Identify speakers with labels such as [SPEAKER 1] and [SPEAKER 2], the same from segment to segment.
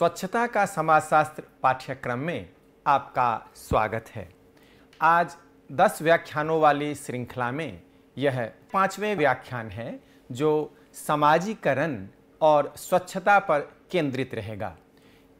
[SPEAKER 1] स्वच्छता का समाजशास्त्र पाठ्यक्रम में आपका स्वागत है। आज 10 व्याख्यानों वाली श्रृंखला में यह पाँचवें व्याख्यान है, जो समाजीकरण और स्वच्छता पर केंद्रित रहेगा।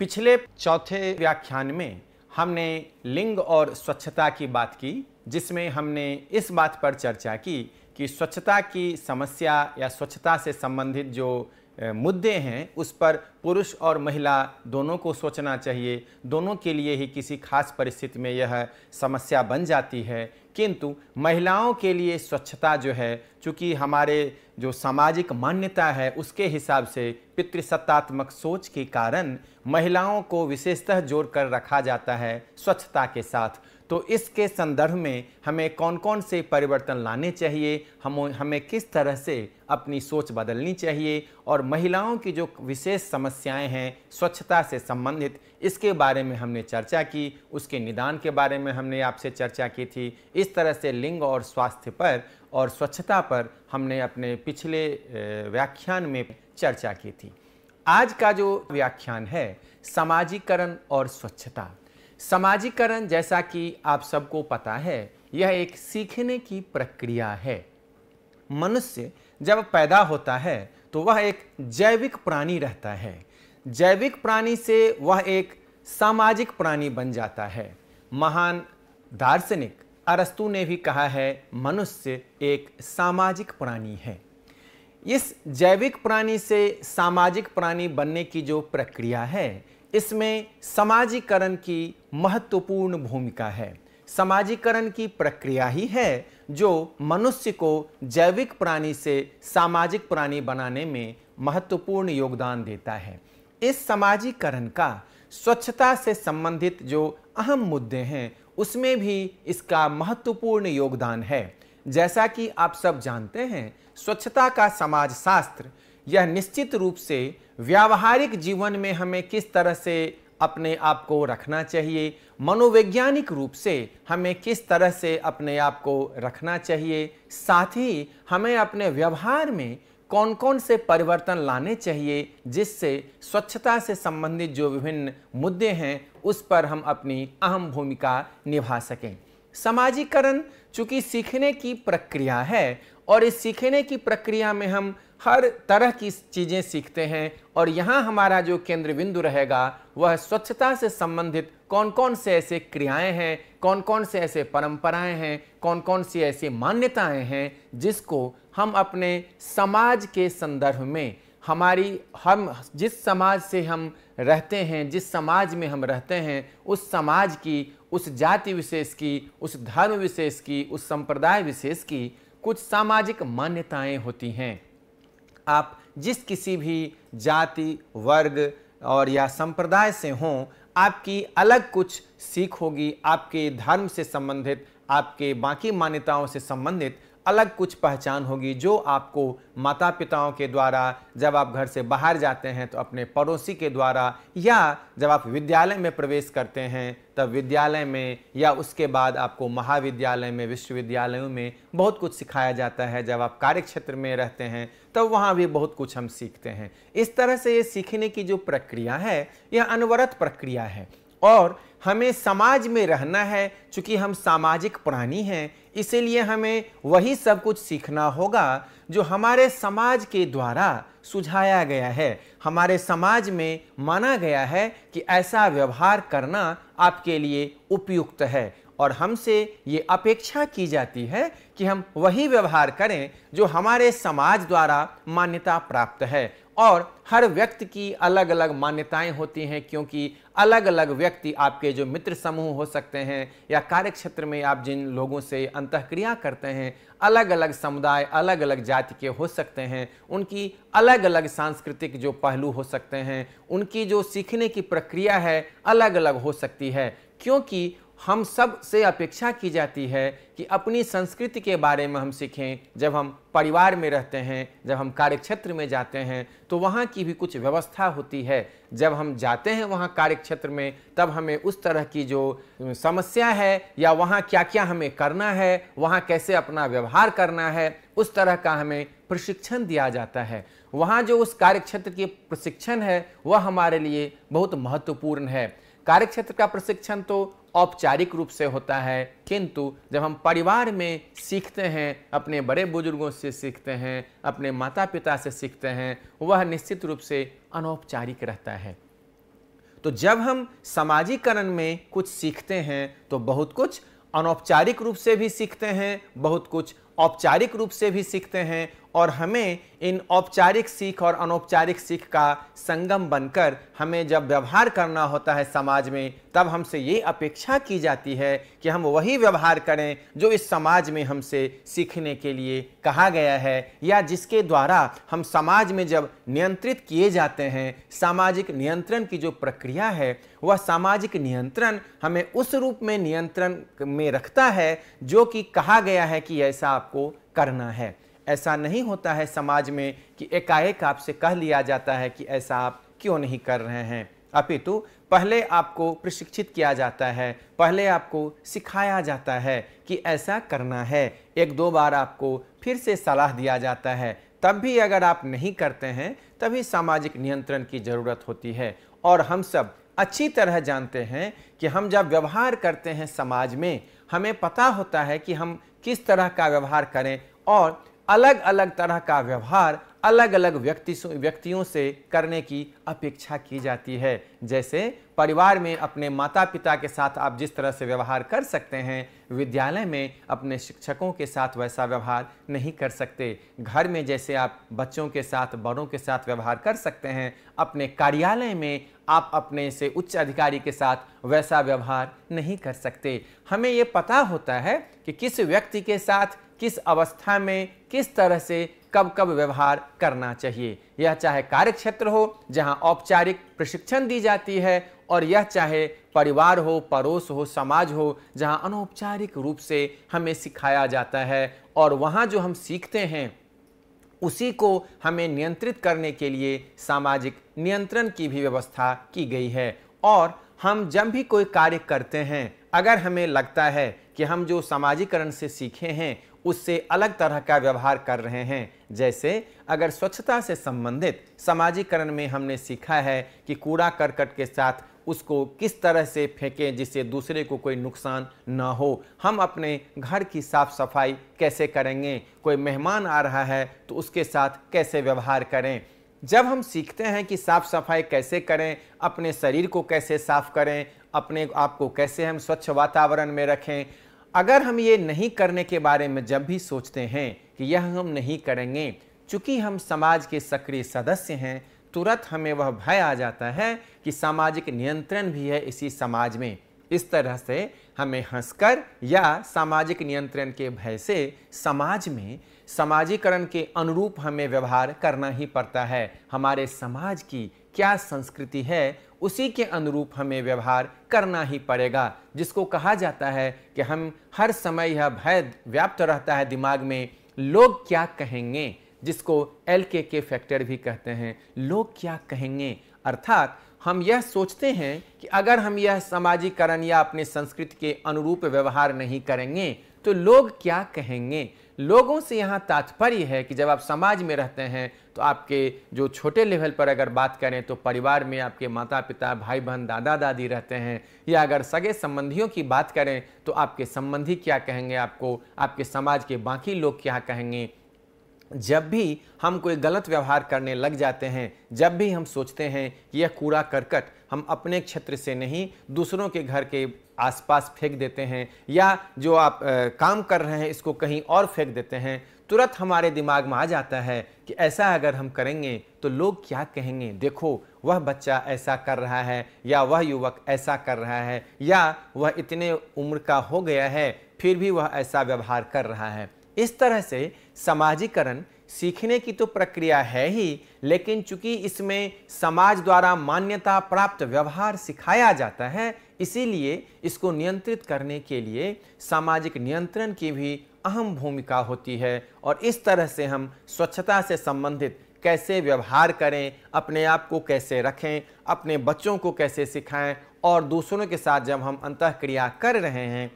[SPEAKER 1] पिछले चौथे व्याख्यान में हमने लिंग और स्वच्छता की बात की, जिसमें हमने इस बात पर चर्चा की कि स्वच्छता की समस्या या स्वच्छता से संबंधित जो मुद्दे हैं, उस पर पुरुष और महिला दोनों को सोचना चाहिए। दोनों के लिए ही किसी खास परिस्थिति में यह समस्या बन जाती है। किंतु महिलाओं के लिए स्वच्छता जो है, चूँकि हमारे जो सामाजिक मान्यता है, उसके हिसाब से पितृसत्तात्मक सोच के कारण महिलाओं को विशेषतः जोड़ कर रखा जाता है स्वच्छता के साथ। तो इसके संदर्भ में हमें कौन कौन से परिवर्तन लाने चाहिए? हम, हमें किस तरह से अपनी सोच बदलनी चाहिए? और महिलाओं की जो विशेष समस्याएँ हैं, स्वच्छता से संबंधित, इसके बारे में हमने चर्चा की, उसके निदान के बारे में हमने आपसे चर्चा की थी। इस तरह से लिंग और स्वास्थ्य पर और स्वच्छता पर हमने अपने पिछले व्याख्यान में चर्चा की थी। आज का जो व्याख्यान है, समाजीकरण और स्वच्छता। समाजीकरण जैसा कि आप सबको पता है, यह एक सीखने की प्रक्रिया है। मनुष्य जब पैदा होता है तो वह एक जैविक प्राणी रहता है। जैविक प्राणी से वह एक सामाजिक प्राणी बन जाता है। महान दार्शनिक अरस्तु ने भी कहा है, मनुष्य एक सामाजिक प्राणी है। इस जैविक प्राणी से सामाजिक प्राणी बनने की जो प्रक्रिया है इसमें समाजीकरण की महत्वपूर्ण भूमिका है। समाजीकरण की प्रक्रिया ही है जो मनुष्य को जैविक प्राणी से सामाजिक प्राणी बनाने में महत्वपूर्ण योगदान देता है। इस समाजीकरण का स्वच्छता से संबंधित जो अहम मुद्दे हैं, उसमें भी इसका महत्वपूर्ण योगदान है। जैसा कि आप सब जानते हैं, स्वच्छता का समाज शास्त्र यह निश्चित रूप से व्यावहारिक जीवन में हमें किस तरह से अपने आप को रखना चाहिए, मनोवैज्ञानिक रूप से हमें किस तरह से अपने आप को रखना चाहिए, साथ ही हमें अपने व्यवहार में कौन कौन से परिवर्तन लाने चाहिए, जिससे स्वच्छता से संबंधित जो विभिन्न मुद्दे हैं, उस पर हम अपनी अहम भूमिका निभा सकें। समाजीकरण चूँकि सीखने की प्रक्रिया है और इस सीखने की प्रक्रिया में हम हर तरह की चीज़ें सीखते हैं और यहाँ हमारा जो केंद्र बिंदु रहेगा, वह स्वच्छता से संबंधित कौन कौन से ऐसे क्रियाएँ हैं कौन कौन से ऐसे परंपराएँ हैं कौन कौन सी ऐसी मान्यताएँ हैं, जिसको हम अपने समाज के संदर्भ में, हमारी, हम जिस समाज से हम रहते हैं, जिस समाज में हम रहते हैं, उस समाज की, उस जाति विशेष की, उस धर्म विशेष की, उस संप्रदाय विशेष की कुछ सामाजिक मान्यताएँ होती हैं। आप जिस किसी भी जाति, वर्ग और या संप्रदाय से हों, आपकी अलग कुछ सीख होगी, आपके धर्म से संबंधित, आपके बाकी मान्यताओं से संबंधित अलग कुछ पहचान होगी जो आपको माता पिताओं के द्वारा जब आप घर से बाहर जाते हैं तो अपने पड़ोसी के द्वारा या जब आप विद्यालय में प्रवेश करते हैं, तब विद्यालय में या उसके बाद आपको महाविद्यालय में, विश्वविद्यालयों में बहुत कुछ सिखाया जाता है। जब आप कार्य क्षेत्र में रहते हैं, तब तो वहाँ भी बहुत कुछ हम सीखते हैं। इस तरह से ये सीखने की जो प्रक्रिया है, यह अनवरत प्रक्रिया है। और हमें समाज में रहना है, चूँकि हम सामाजिक प्राणी हैं, इसीलिए हमें वही सब कुछ सीखना होगा जो हमारे समाज के द्वारा सुझाया गया है। हमारे समाज में माना गया है कि ऐसा व्यवहार करना आपके लिए उपयुक्त है और हमसे ये अपेक्षा की जाती है कि हम वही व्यवहार करें जो हमारे समाज द्वारा मान्यता प्राप्त है। और हर व्यक्ति की अलग अलग मान्यताएँ होती हैं, क्योंकि अलग अलग व्यक्ति आपके जो मित्र समूह हो सकते हैं या कार्य क्षेत्र में आप जिन लोगों से अंतक्रिया करते हैं अलग अलग समुदाय अलग अलग जाति के हो सकते हैं, उनकी अलग अलग सांस्कृतिक जो पहलू हो सकते हैं, उनकी जो सीखने की प्रक्रिया है अलग अलग हो सकती है, क्योंकि हम सबसे अपेक्षा की जाती है कि अपनी संस्कृति के बारे में हम सीखें। जब हम परिवार में रहते हैं, जब हम कार्यक्षेत्र में जाते हैं तो वहाँ की भी कुछ व्यवस्था होती है। जब हम जाते हैं वहाँ कार्यक्षेत्र में, तब हमें उस तरह की जो समस्या है या वहाँ क्या क्या हमें करना है, वहाँ कैसे अपना व्यवहार करना है, उस तरह का हमें प्रशिक्षण दिया जाता है। वहाँ जो उस कार्यक्षेत्र की प्रशिक्षण है, वह हमारे लिए बहुत महत्वपूर्ण है। कार्यक्षेत्र का प्रशिक्षण तो औपचारिक रूप से होता है, किंतु जब हम परिवार में सीखते हैं, अपने बड़े बुज़ुर्गों से सीखते हैं, अपने माता पिता से सीखते हैं, वह निश्चित रूप से अनौपचारिक रहता है। तो जब हम समाजीकरण में कुछ सीखते हैं तो बहुत कुछ अनौपचारिक रूप से भी सीखते हैं, बहुत कुछ औपचारिक रूप से भी सीखते हैं और हमें इन औपचारिक सीख और अनौपचारिक सीख का संगम बनकर हमें जब व्यवहार करना होता है समाज में, तब हमसे ये अपेक्षा की जाती है कि हम वही व्यवहार करें जो इस समाज में हमसे सीखने के लिए कहा गया है या जिसके द्वारा हम समाज में जब नियंत्रित किए जाते हैं, सामाजिक नियंत्रण की जो प्रक्रिया है, वह सामाजिक नियंत्रण हमें उस रूप में नियंत्रण में रखता है जो कि कहा गया है कि ऐसा आपको करना है। ऐसा नहीं होता है समाज में कि एकाएक आपसे कह लिया जाता है कि ऐसा आप क्यों नहीं कर रहे हैं। अपितु, पहले आपको प्रशिक्षित किया जाता है, पहले आपको सिखाया जाता है कि ऐसा करना है। एक दो बार आपको फिर से सलाह दिया जाता है। तब भी अगर आप नहीं करते हैं, तभी सामाजिक नियंत्रण की ज़रूरत होती है। और हम सब अच्छी तरह जानते हैं कि हम जब व्यवहार करते हैं समाज में, हमें पता होता है कि हम किस तरह का व्यवहार करें और अलग अलग तरह का व्यवहार अलग अलग व्यक्ति व्यक्तियों से करने की अपेक्षा की जाती है। जैसे परिवार में अपने माता पिता के साथ आप जिस तरह से व्यवहार कर सकते हैं, विद्यालय में अपने शिक्षकों के साथ वैसा व्यवहार नहीं कर सकते। घर में जैसे आप बच्चों के साथ, बड़ों के साथ व्यवहार कर सकते हैं, अपने कार्यालय में आप अपने से उच्च अधिकारी के साथ वैसा व्यवहार नहीं कर सकते। हमें ये पता होता है कि किस व्यक्ति के साथ किस अवस्था में किस तरह से कब कब व्यवहार करना चाहिए? यह चाहे कार्य क्षेत्र हो, जहाँ औपचारिक प्रशिक्षण दी जाती है, और यह चाहे परिवार हो, पड़ोस हो, समाज हो, जहाँ अनौपचारिक रूप से हमें सिखाया जाता है, और वहाँ जो हम सीखते हैं, उसी को हमें नियंत्रित करने के लिए सामाजिक नियंत्रण की भी व्यवस्था की गई है। और हम जब भी कोई कार्य करते हैं, अगर हमें लगता है कि हम जो सामाजिकरण से सीखे हैं उससे अलग तरह का व्यवहार कर रहे हैं। जैसे, अगर स्वच्छता से संबंधित सामाजिकरण में हमने सीखा है कि कूड़ा करकट के साथ उसको किस तरह से फेंकें जिससे दूसरे को कोई नुकसान ना हो, हम अपने घर की साफ़ सफ़ाई कैसे करेंगे, कोई मेहमान आ रहा है तो उसके साथ कैसे व्यवहार करें। जब हम सीखते हैं कि साफ़ सफ़ाई कैसे करें, अपने शरीर को कैसे साफ़ करें, अपने आप को कैसे हम स्वच्छ वातावरण में रखें अगर हम ये नहीं करने के बारे में जब भी सोचते हैं कि यह हम नहीं करेंगे, चूँकि हम समाज के सक्रिय सदस्य हैं, तुरंत हमें वह भय आ जाता है कि सामाजिक नियंत्रण भी है इसी समाज में। इस तरह से हमें हंसकर या सामाजिक नियंत्रण के भय से समाज में समाजीकरण के अनुरूप हमें व्यवहार करना ही पड़ता है। हमारे समाज की क्या संस्कृति है, उसी के अनुरूप हमें व्यवहार करना ही पड़ेगा। जिसको कहा जाता है कि हम हर समय यह भय व्याप्त रहता है दिमाग में, लोग क्या कहेंगे? जिसको एल के के फैक्टर भी कहते हैं, लोग क्या कहेंगे? अर्थात हम यह सोचते हैं कि अगर हम यह सामाजिकरण या अपने संस्कृति के अनुरूप व्यवहार नहीं करेंगे तो लोग क्या कहेंगे? लोगों से यहाँ तात्पर्य है कि जब आप समाज में रहते हैं तो आपके जो छोटे लेवल पर अगर बात करें तो परिवार में आपके माता पिता भाई बहन दादा दादी रहते हैं, या अगर सगे संबंधियों की बात करें तो आपके संबंधी क्या कहेंगे आपको? आपके समाज के बाकी लोग क्या कहेंगे? जब भी हम कोई गलत व्यवहार करने लग जाते हैं जब भी हम सोचते हैं कि यह कूड़ा करकट हम अपने क्षेत्र से नहीं दूसरों के घर के आसपास फेंक देते हैं या जो आप आ, काम कर रहे हैं इसको कहीं और फेंक देते हैं तुरंत हमारे दिमाग में आ जाता है कि ऐसा अगर हम करेंगे तो लोग क्या कहेंगे? देखो वह बच्चा ऐसा कर रहा है या वह युवक ऐसा कर रहा है या वह इतने उम्र का हो गया है फिर भी वह ऐसा व्यवहार कर रहा है। इस तरह से समाजीकरण सीखने की तो प्रक्रिया है ही, लेकिन चूँकि इसमें समाज द्वारा मान्यता प्राप्त व्यवहार सिखाया जाता है, इसीलिए इसको नियंत्रित करने के लिए सामाजिक नियंत्रण की भी अहम भूमिका होती है। और इस तरह से हम स्वच्छता से संबंधित कैसे व्यवहार करें, अपने आप को कैसे रखें, अपने बच्चों को कैसे सिखाएँ, और दूसरों के साथ जब हम अंतः क्रिया कर रहे हैं,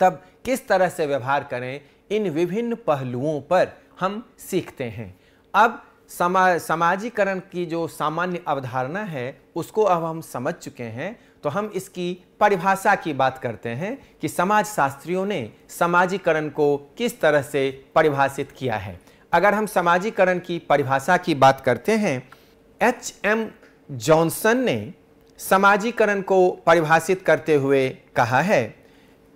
[SPEAKER 1] तब किस तरह से व्यवहार करें इन विभिन्न पहलुओं पर हम सीखते हैं। अब समा, समाजीकरण की जो सामान्य अवधारणा है, उसको अब हम समझ चुके हैं। तो हम इसकी परिभाषा की बात करते हैं कि समाज शास्त्रियों ने समाजीकरण को किस तरह से परिभाषित किया है। अगर हम समाजीकरण की परिभाषा की बात करते हैं, एच एम जॉनसन ने समाजीकरण को परिभाषित करते हुए कहा है,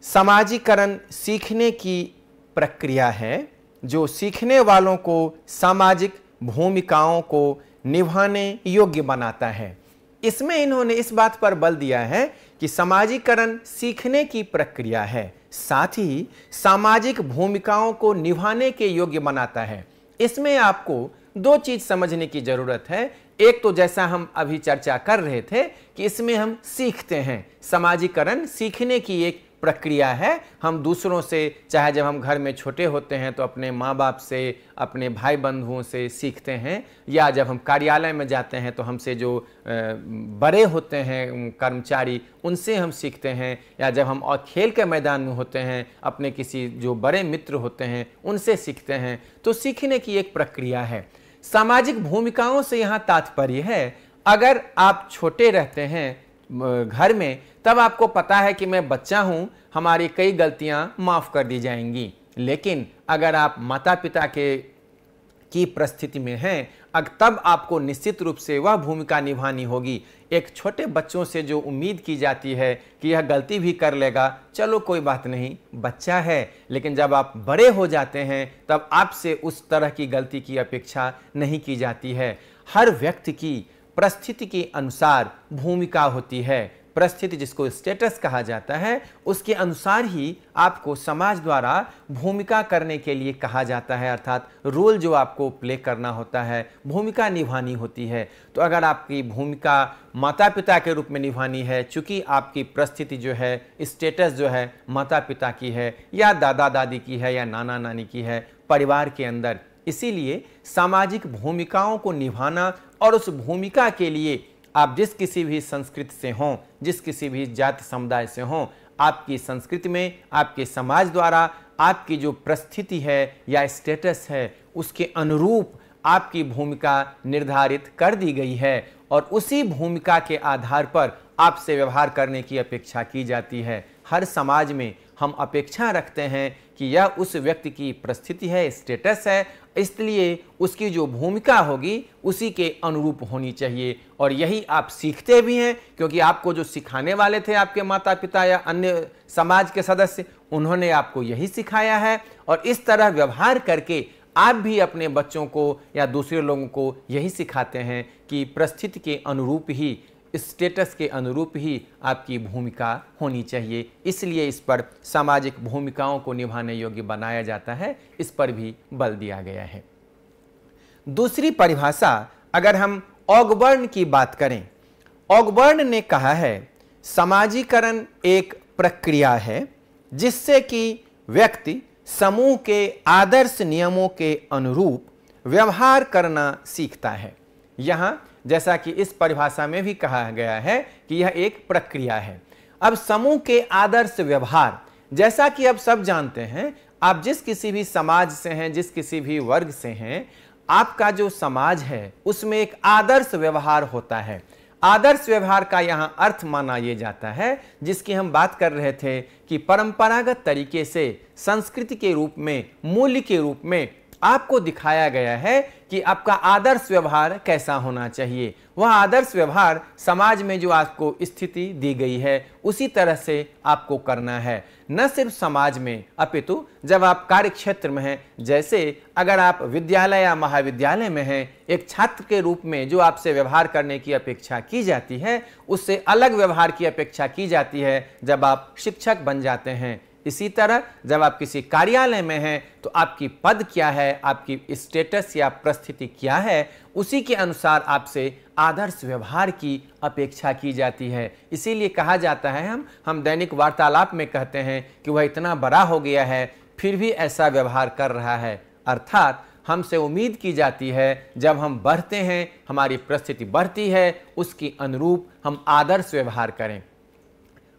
[SPEAKER 1] समाजीकरण सीखने की प्रक्रिया है जो सीखने वालों को सामाजिक भूमिकाओं को निभाने योग्य बनाता है। इसमें इन्होंने इस बात पर बल दिया है कि समाजीकरण सीखने की प्रक्रिया है, साथ ही सामाजिक भूमिकाओं को निभाने के योग्य बनाता है। इसमें आपको दो चीज़ समझने की ज़रूरत है। एक तो जैसा हम अभी चर्चा कर रहे थे कि इसमें हम सीखते हैं। समाजीकरण सीखने की एक प्रक्रिया है। हम दूसरों से, चाहे जब हम घर में छोटे होते हैं तो अपने माँ बाप से, अपने भाई बंधुओं से सीखते हैं। या जब हम कार्यालय में जाते हैं तो हमसे जो बड़े होते हैं कर्मचारी, उनसे हम सीखते हैं। या जब हम और खेल के मैदान में होते हैं, अपने किसी जो बड़े मित्र होते हैं, उनसे सीखते हैं। तो सीखने की एक प्रक्रिया है। सामाजिक भूमिकाओं से यहाँ तात्पर्य है। अगर आप छोटे रहते हैं घर में तब आपको पता है कि मैं बच्चा हूँ, हमारी कई गलतियाँ माफ़ कर दी जाएँगी। लेकिन अगर आप माता पिता के, की परिस्थिति में हैं, अग, तब आपको निश्चित रूप से वह भूमिका निभानी होगी। एक छोटे बच्चों से जो उम्मीद की जाती है कि यह गलती भी कर लेगा, चलो कोई बात नहीं, बच्चा है। लेकिन जब आप बड़े हो जाते हैं, तब आपसे उस तरह की गलती की अपेक्षा नहीं की जाती है। हर व्यक्ति की परिस्थिति के अनुसार भूमिका होती है। परिस्थिति जिसको स्टेटस कहा जाता है, उसके अनुसार ही आपको समाज द्वारा भूमिका करने के लिए कहा जाता है, अर्थात रोल जो आपको प्ले करना होता है, भूमिका निभानी होती है। तो अगर आपकी भूमिका माता पिता के रूप में निभानी है, चूँकि आपकी परिस्थिति जो है स्टेटस जो है माता पिता की है, या दादा दादी की है, या नाना नानी की है, परिवार के अंदर, इसीलिए सामाजिक भूमिकाओं को निभाना और उस भूमिका के लिए आप जिस किसी भी संस्कृति से हों, जिस किसी भी जाति समुदाय से हों, आपकी संस्कृति में, आपके समाज द्वारा, आपकी जो परिस्थिति है या स्टेटस है, उसके अनुरूप आपकी भूमिका निर्धारित कर दी गई है और उसी भूमिका के आधार पर आपसे व्यवहार करने की अपेक्षा की जाती है। हर समाज में हम अपेक्षा रखते हैं कि यह उस व्यक्ति की परिस्थिति है स्टेटस है इसलिए उसकी जो भूमिका होगी, उसी के अनुरूप होनी चाहिए। और यही आप सीखते भी हैं, क्योंकि आपको जो सिखाने वाले थे आपके माता पिता या अन्य समाज के सदस्य, उन्होंने आपको यही सिखाया है। और इस तरह व्यवहार करके आप भी अपने बच्चों को या दूसरे लोगों को यही सिखाते हैं कि परिस्थिति के अनुरूप ही स्टेटस के अनुरूप ही आपकी भूमिका होनी चाहिए। इसलिए इस पर सामाजिक भूमिकाओं को निभाने योग्य बनाया जाता है। इस पर भी बल दिया गया है। दूसरी परिभाषा, अगर हम ऑगबर्न की बात करें, ऑगबर्न ने कहा है, समाजीकरण एक प्रक्रिया है, जिससे कि व्यक्ति समूह के आदर्श नियमों के अनुरूप व्यवहार करना सीखता है। यहाँ जैसा कि इस परिभाषा में भी कहा गया है कि यह एक प्रक्रिया है। अब समूह के आदर्श व्यवहार, जैसा कि अब सब जानते हैं, आप जिस किसी भी समाज से हैं, जिस किसी भी वर्ग से हैं, आपका जो समाज है, उसमें एक आदर्श व्यवहार होता है। आदर्श व्यवहार का यहाँ अर्थ माना यह जाता है, जिसकी हम बात कर रहे थे कि परंपरागत तरीके से, संस्कृति के रूप में, मूल्य के रूप में आपको दिखाया गया है कि आपका आदर्श व्यवहार कैसा होना चाहिए। वह आदर्श व्यवहार समाज में जो आपको स्थिति दी गई है, उसी तरह से आपको करना है। न सिर्फ़ समाज में, अपितु जब आप कार्य क्षेत्र में हैं, जैसे अगर आप विद्यालय या महाविद्यालय में हैं, एक छात्र के रूप में जो आपसे व्यवहार करने की अपेक्षा की जाती है, उससे अलग व्यवहार की अपेक्षा की जाती है जब आप शिक्षक बन जाते हैं। इसी तरह जब आप किसी कार्यालय में हैं तो आपकी पद क्या है, आपकी स्टेटस या प्रस्थिति क्या है, उसी के अनुसार आपसे आदर्श व्यवहार की अपेक्षा की जाती है। इसीलिए कहा जाता है, हम हम दैनिक वार्तालाप में कहते हैं कि वह इतना बड़ा हो गया है, फिर भी ऐसा व्यवहार कर रहा है। अर्थात हमसे उम्मीद की जाती है, जब हम बढ़ते हैं, हमारी परिस्थिति बढ़ती है, उसकी अनुरूप हम आदर्श व्यवहार करें।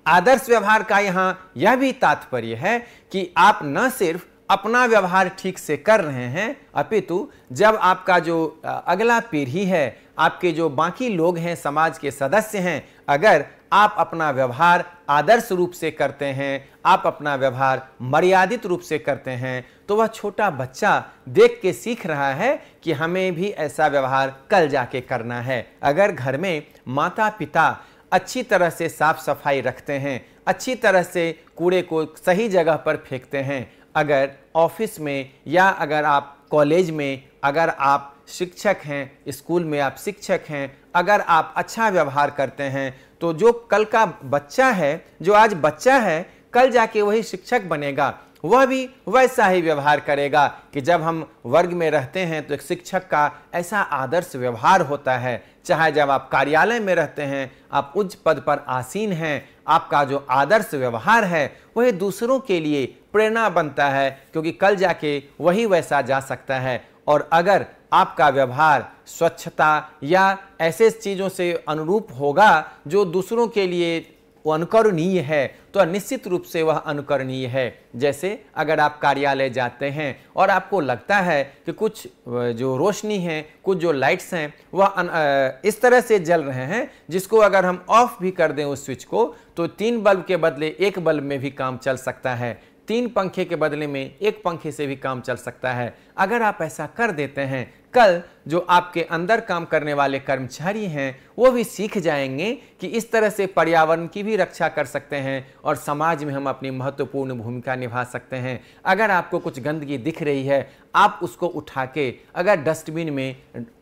[SPEAKER 1] आदर्श व्यवहार का यहाँ यह भी तात्पर्य है कि आप न सिर्फ़ अपना व्यवहार ठीक से कर रहे हैं, अपितु जब आपका जो अगला पीढ़ी है, आपके जो बाकी लोग हैं, समाज के सदस्य हैं, अगर आप अपना व्यवहार आदर्श रूप से करते हैं, आप अपना व्यवहार मर्यादित रूप से करते हैं तो वह छोटा बच्चा देख के सीख रहा है कि हमें भी ऐसा व्यवहार कल जाके करना है। अगर घर में माता पिता अच्छी तरह से साफ़ सफ़ाई रखते हैं, अच्छी तरह से कूड़े को सही जगह पर फेंकते हैं। अगर ऑफ़िस में या अगर आप कॉलेज में, अगर आप शिक्षक हैं, स्कूल में आप शिक्षक हैं, अगर आप अच्छा व्यवहार करते हैं तो जो कल का बच्चा है, जो आज बच्चा है, कल जाके वही शिक्षक बनेगा। वह भी वैसा ही व्यवहार करेगा कि जब हम वर्ग में रहते हैं तो एक शिक्षक का ऐसा आदर्श व्यवहार होता है। चाहे जब आप कार्यालय में रहते हैं, आप उच्च पद पर आसीन हैं, आपका जो आदर्श व्यवहार है, वह दूसरों के लिए प्रेरणा बनता है, क्योंकि कल जाके वही वैसा जा सकता है। और अगर आपका व्यवहार स्वच्छता या ऐसे चीज़ों से अनुरूप होगा, जो दूसरों के लिए अनुकरणीय है तो निश्चित रूप से वह अनुकरणीय है। जैसे अगर आप कार्यालय जाते हैं और आपको लगता है कि कुछ जो रोशनी है, कुछ जो लाइट्स हैं, वह इस तरह से जल रहे हैं, जिसको अगर हम ऑफ़ भी कर दें उस स्विच को तो तीन बल्ब के बदले एक बल्ब में भी काम चल सकता है। तीन पंखे के बदले में एक पंखे से भी काम चल सकता है। अगर आप ऐसा कर देते हैं कल जो आपके अंदर काम करने वाले कर्मचारी हैं, वो भी सीख जाएँगे कि इस तरह से पर्यावरण की भी रक्षा कर सकते हैं और समाज में हम अपनी महत्वपूर्ण भूमिका निभा सकते हैं। अगर आपको कुछ गंदगी दिख रही है, आप उसको उठा के अगर डस्टबिन में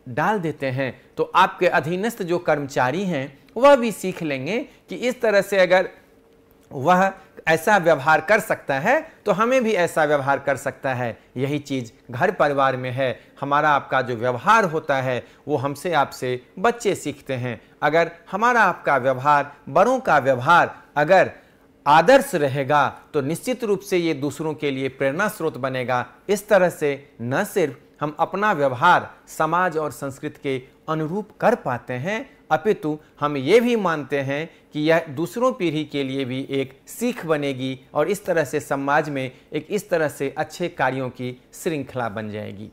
[SPEAKER 1] डाल देते हैं तो आपके अधीनस्थ जो कर्मचारी हैं, वह भी सीख लेंगे कि इस तरह से अगर वह ऐसा व्यवहार कर सकता है तो हमें भी ऐसा व्यवहार कर सकता है। यही चीज़ घर परिवार में है। हमारा आपका जो व्यवहार होता है, वो हमसे आपसे बच्चे सीखते हैं। अगर हमारा आपका व्यवहार, बड़ों का व्यवहार अगर आदर्श रहेगा तो निश्चित रूप से ये दूसरों के लिए प्रेरणा स्रोत बनेगा। इस तरह से न सिर्फ़ हम अपना व्यवहार समाज और संस्कृति के अनुरूप कर पाते हैं अपितु हम ये भी मानते हैं कि यह दूसरों पीढ़ी के लिए भी एक सीख बनेगी और इस तरह से समाज में एक इस तरह से अच्छे कार्यों की श्रृंखला बन जाएगी।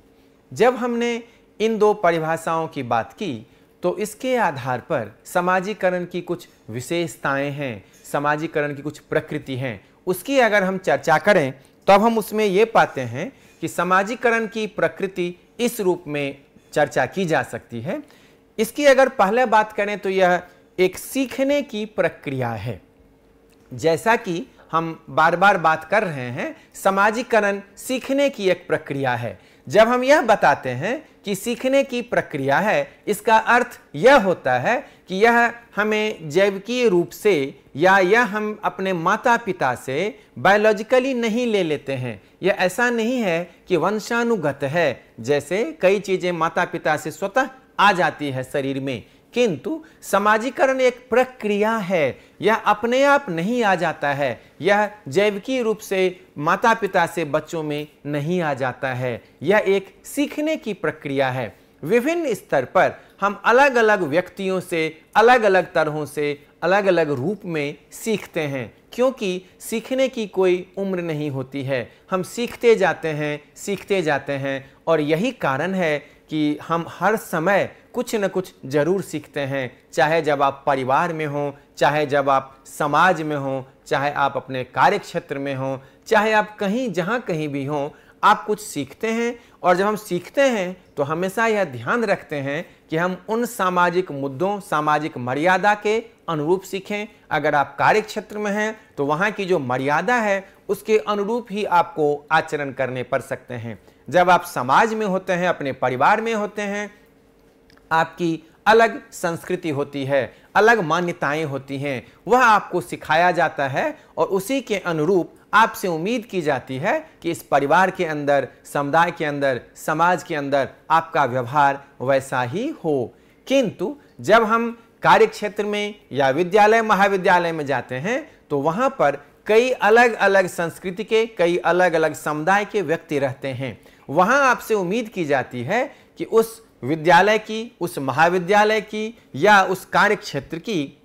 [SPEAKER 1] जब हमने इन दो परिभाषाओं की बात की तो इसके आधार पर समाजीकरण की कुछ विशेषताएँ हैं, समाजीकरण की कुछ प्रकृति हैं। उसकी अगर हम चर्चा करें तो अब हम उसमें ये पाते हैं कि समाजीकरण की प्रकृति इस रूप में चर्चा की जा सकती है इसकी अगर पहले बात करें तो यह एक सीखने की प्रक्रिया है। जैसा कि हम बार बार बात कर रहे हैं, सामाजिकरण सीखने की एक प्रक्रिया है। जब हम यह बताते हैं कि सीखने की प्रक्रिया है, इसका अर्थ यह होता है कि यह हमें जैविकीय रूप से या यह हम अपने माता पिता से बायोलॉजिकली नहीं ले लेते हैं। यह ऐसा नहीं है कि वंशानुगत है। जैसे कई चीज़ें माता पिता से स्वतः आ जाती है शरीर में। किंतु समाजीकरण एक प्रक्रिया है। यह अपने आप नहीं आ जाता है। यह जैविकीय रूप से माता पिता से बच्चों में नहीं आ जाता है। यह एक सीखने की प्रक्रिया है। विभिन्न स्तर पर हम अलग अलग व्यक्तियों से अलग अलग तरहों से अलग अलग रूप में सीखते हैं। क्योंकि सीखने की कोई उम्र नहीं होती है। हम सीखते जाते हैं, सीखते जाते हैं और यही कारण है कि हम हर समय कुछ न कुछ ज़रूर सीखते हैं, चाहे जब आप परिवार में हों, चाहे जब आप समाज में हों, चाहे आप अपने कार्य क्षेत्र में हों, चाहे आप कहीं, जहाँ कहीं भी हों, आप कुछ सीखते हैं और जब हम सीखते हैं तो हमेशा यह ध्यान रखते हैं कि हम उन सामाजिक मुद्दों, सामाजिक मर्यादा के अनुरूप सीखें। अगर आप कार्य क्षेत्र में हैं तो वहाँ की जो मर्यादा है, उसके अनुरूप ही आपको आचरण करने पड़ सकते हैं। जब आप समाज में होते हैं, अपने परिवार में होते हैं, आपकी अलग संस्कृति होती है, अलग मान्यताएँ होती हैं, वह आपको सिखाया जाता है और उसी के अनुरूप आपसे उम्मीद की जाती है कि इस परिवार के अंदर, समुदाय के अंदर, समाज के अंदर आपका व्यवहार वैसा ही हो। किंतु जब हम कार्य क्षेत्र में या विद्यालय, महाविद्यालय में जाते हैं तो वहाँ पर कई अलग अलग संस्कृति के, कई अलग अलग समुदाय के व्यक्ति रहते हैं। वहाँ आपसे उम्मीद की जाती है कि उस विद्यालय की, उस महाविद्यालय की या उस कार्य क्षेत्र की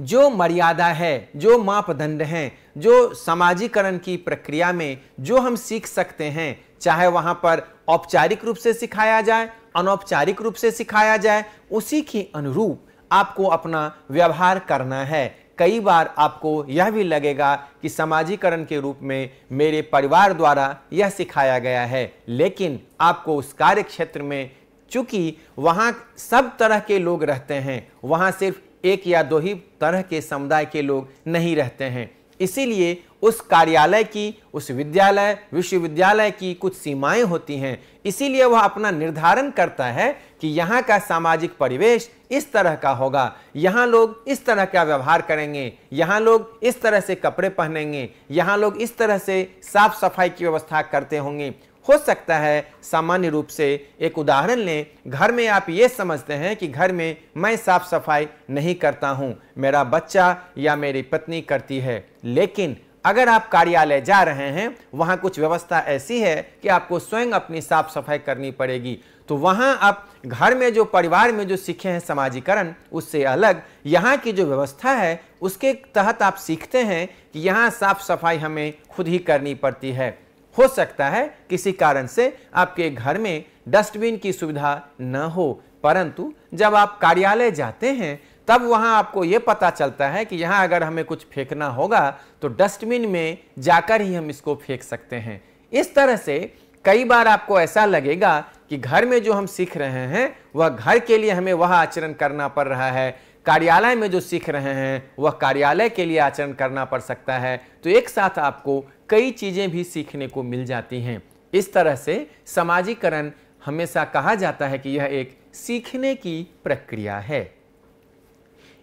[SPEAKER 1] जो मर्यादा है, जो मापदंड हैं, जो समाजीकरण की प्रक्रिया में जो हम सीख सकते हैं, चाहे वहाँ पर औपचारिक रूप से सिखाया जाए, अनौपचारिक रूप से सिखाया जाए, उसी के अनुरूप आपको अपना व्यवहार करना है। कई बार आपको यह भी लगेगा कि समाजीकरण के रूप में मेरे परिवार द्वारा यह सिखाया गया है। लेकिन आपको उस कार्य क्षेत्र में, चूँकि वहाँ सब तरह के लोग रहते हैं, वहाँ सिर्फ़ एक या दो ही तरह के समुदाय के लोग नहीं रहते हैं। इसीलिए उस कार्यालय की, उस विद्यालय, विश्वविद्यालय की कुछ सीमाएँ होती हैं। इसीलिए वह अपना निर्धारण करता है कि यहाँ का सामाजिक परिवेश इस तरह का होगा। यहाँ लोग इस तरह का व्यवहार करेंगे। यहाँ लोग इस तरह से कपड़े पहनेंगे। यहाँ लोग इस तरह से साफ़ सफ़ाई की व्यवस्था करते होंगे। हो सकता है, सामान्य रूप से एक उदाहरण लें। घर में आप ये समझते हैं कि घर में मैं साफ़ सफ़ाई नहीं करता हूँ। मेरा बच्चा या मेरी पत्नी करती है। लेकिन अगर आप कार्यालय जा रहे हैं, वहाँ कुछ व्यवस्था ऐसी है कि आपको स्वयं अपनी साफ़ सफ़ाई करनी पड़ेगी। तो वहाँ आप घर में जो परिवार में जो सीखे हैं समाजीकरण, उससे अलग यहाँ की जो व्यवस्था है, उसके तहत आप सीखते हैं कि यहाँ साफ़ सफ़ाई हमें खुद ही करनी पड़ती है। हो सकता है किसी कारण से आपके घर में डस्टबिन की सुविधा न हो, परंतु जब आप कार्यालय जाते हैं तब वहाँ आपको यह पता चलता है कि यहाँ अगर हमें कुछ फेंकना होगा तो डस्टबिन में जाकर ही हम इसको फेंक सकते हैं। इस तरह से कई बार आपको ऐसा लगेगा कि घर में जो हम सीख रहे हैं, वह घर के लिए हमें वह आचरण करना पड़ रहा है। कार्यालय में जो सीख रहे हैं, वह कार्यालय के लिए आचरण करना पड़ सकता है। तो एक साथ आपको कई चीज़ें भी सीखने को मिल जाती हैं। इस तरह से समाजीकरण हमेशा कहा जाता है कि यह एक सीखने की प्रक्रिया है।